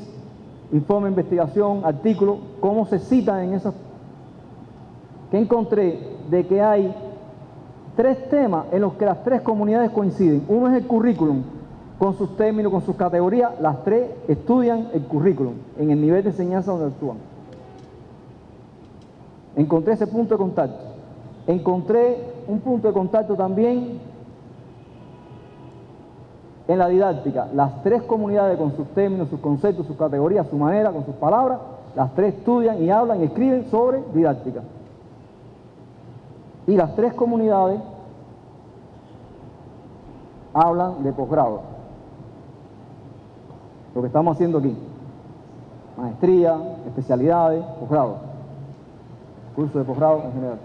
S1: informe investigación, artículos, cómo se citan en esas que encontré de que hay tres temas en los que las tres comunidades coinciden. Uno es el currículum, con sus términos, con sus categorías, las tres estudian el currículum en el nivel de enseñanza donde actúan. Encontré ese punto de contacto. Encontré un punto de contacto también en la didáctica. Las tres comunidades con sus términos, sus conceptos, sus categorías, su manera, con sus palabras, las tres estudian y hablan y escriben sobre didáctica. Y las tres comunidades hablan de posgrado. Lo que estamos haciendo aquí. Maestría, especialidades, posgrado. Curso de posgrado en general.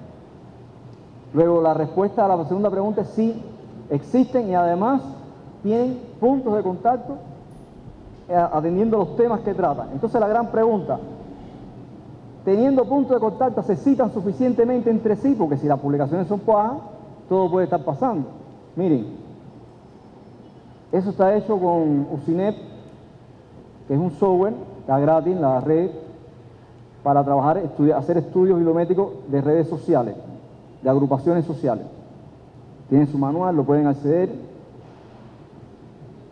S1: Luego la respuesta a la segunda pregunta es sí, existen y además tienen puntos de contacto eh, atendiendo los temas que tratan. Entonces la gran pregunta, teniendo puntos de contacto, se citan suficientemente entre sí, porque si las publicaciones son pagas, todo puede estar pasando. Miren, eso está hecho con Ucinet, que es un software, está gratis, la red, para trabajar, estudiar, hacer estudios bibliométricos de redes sociales, de agrupaciones sociales. Tienen su manual, lo pueden acceder.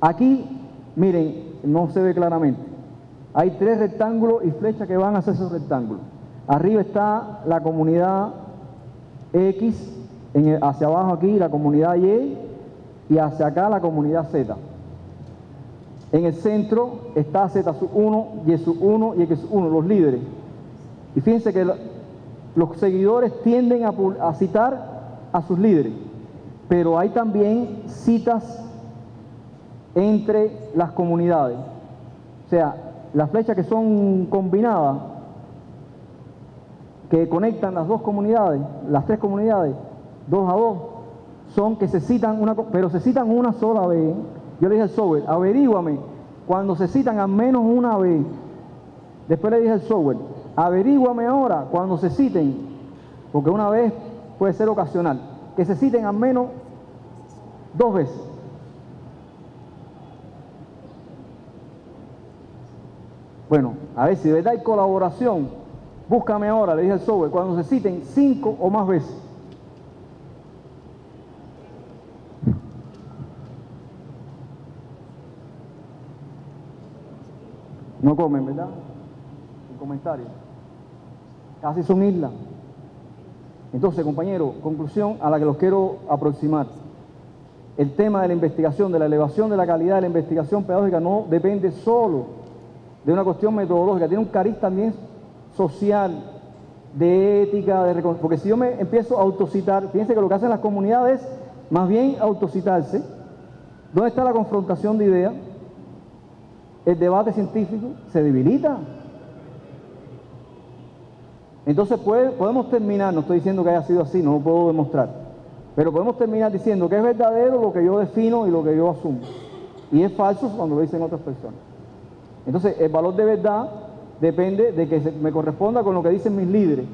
S1: Aquí, miren, no se ve claramente. Hay tres rectángulos y flechas que van hacia esos rectángulos. Arriba está la comunidad X, hacia abajo aquí la comunidad Y y hacia acá la comunidad Z. En el centro está Z sub 1, Y sub 1 y X sub 1, los líderes. Y fíjense que los seguidores tienden a citar a sus líderes, pero hay también citas entre las comunidades. O sea, las flechas que son combinadas, que conectan las dos comunidades, las tres comunidades, dos a dos, son que se citan una, pero se citan una sola vez. Yo le dije al software, averíguame cuando se citan al menos una vez. Después le dije al software, averíguame ahora cuando se citen, porque una vez puede ser ocasional, que se citen al menos dos veces. Bueno, a ver si de verdad hay colaboración, búscame ahora, le dije al software, cuando se citen cinco o más veces. No comen, ¿verdad? En comentarios. Casi son islas. Entonces, compañero, conclusión a la que los quiero aproximar. El tema de la investigación, de la elevación de la calidad de la investigación pedagógica no depende solo de una cuestión metodológica, tiene un cariz también social, de ética, de porque si yo me empiezo a autocitar, fíjense que lo que hacen las comunidades es más bien autocitarse. ¿Dónde está la confrontación de ideas? El debate científico se debilita. Entonces podemos terminar, no estoy diciendo que haya sido así, no lo puedo demostrar, pero podemos terminar diciendo que es verdadero lo que yo defino y lo que yo asumo. Y es falso cuando lo dicen otras personas. Entonces el valor de verdad depende de que me corresponda con lo que dicen mis líderes.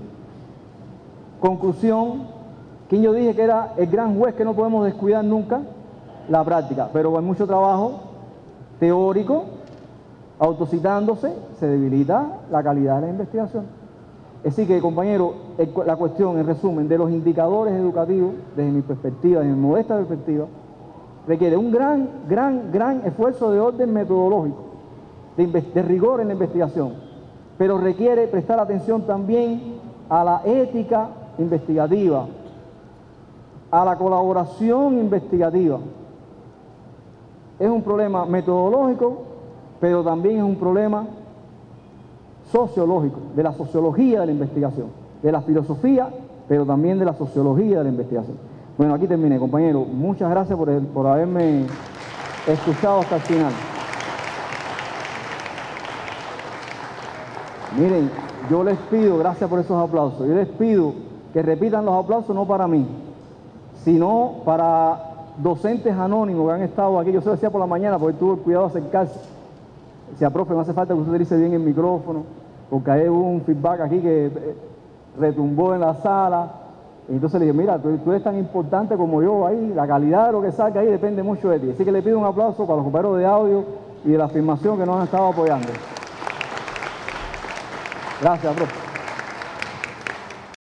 S1: Conclusión, quien yo dije que era el gran juez que no podemos descuidar nunca, la práctica, pero hay mucho trabajo teórico, autocitándose, se debilita la calidad de la investigación. Así que, compañero, la cuestión, en resumen, de los indicadores educativos, desde mi perspectiva, desde mi modesta perspectiva, requiere un gran, gran, gran esfuerzo de orden metodológico, de, rigor en la investigación, pero requiere prestar atención también a la ética investigativa, a la colaboración investigativa. Es un problema metodológico, pero también es un problema sociológico, de la sociología de la investigación, de la filosofía, pero también de la sociología de la investigación. Bueno, aquí terminé, compañero. Muchas gracias por, por haberme escuchado hasta el final. Miren, yo les pido, gracias por esos aplausos, yo les pido que repitan los aplausos no para mí, sino para docentes anónimos que han estado aquí. Yo se lo decía por la mañana porque tuve el cuidado de acercarse Decía, profe, no hace falta que usted utilice bien el micrófono, porque hay un feedback aquí que eh, retumbó en la sala. Entonces le dije, mira, tú, eres tan importante como yo ahí, la calidad de lo que salga ahí depende mucho de ti. Así que le pido un aplauso para los compañeros de audio y de la afirmación que nos han estado apoyando. Gracias, profe.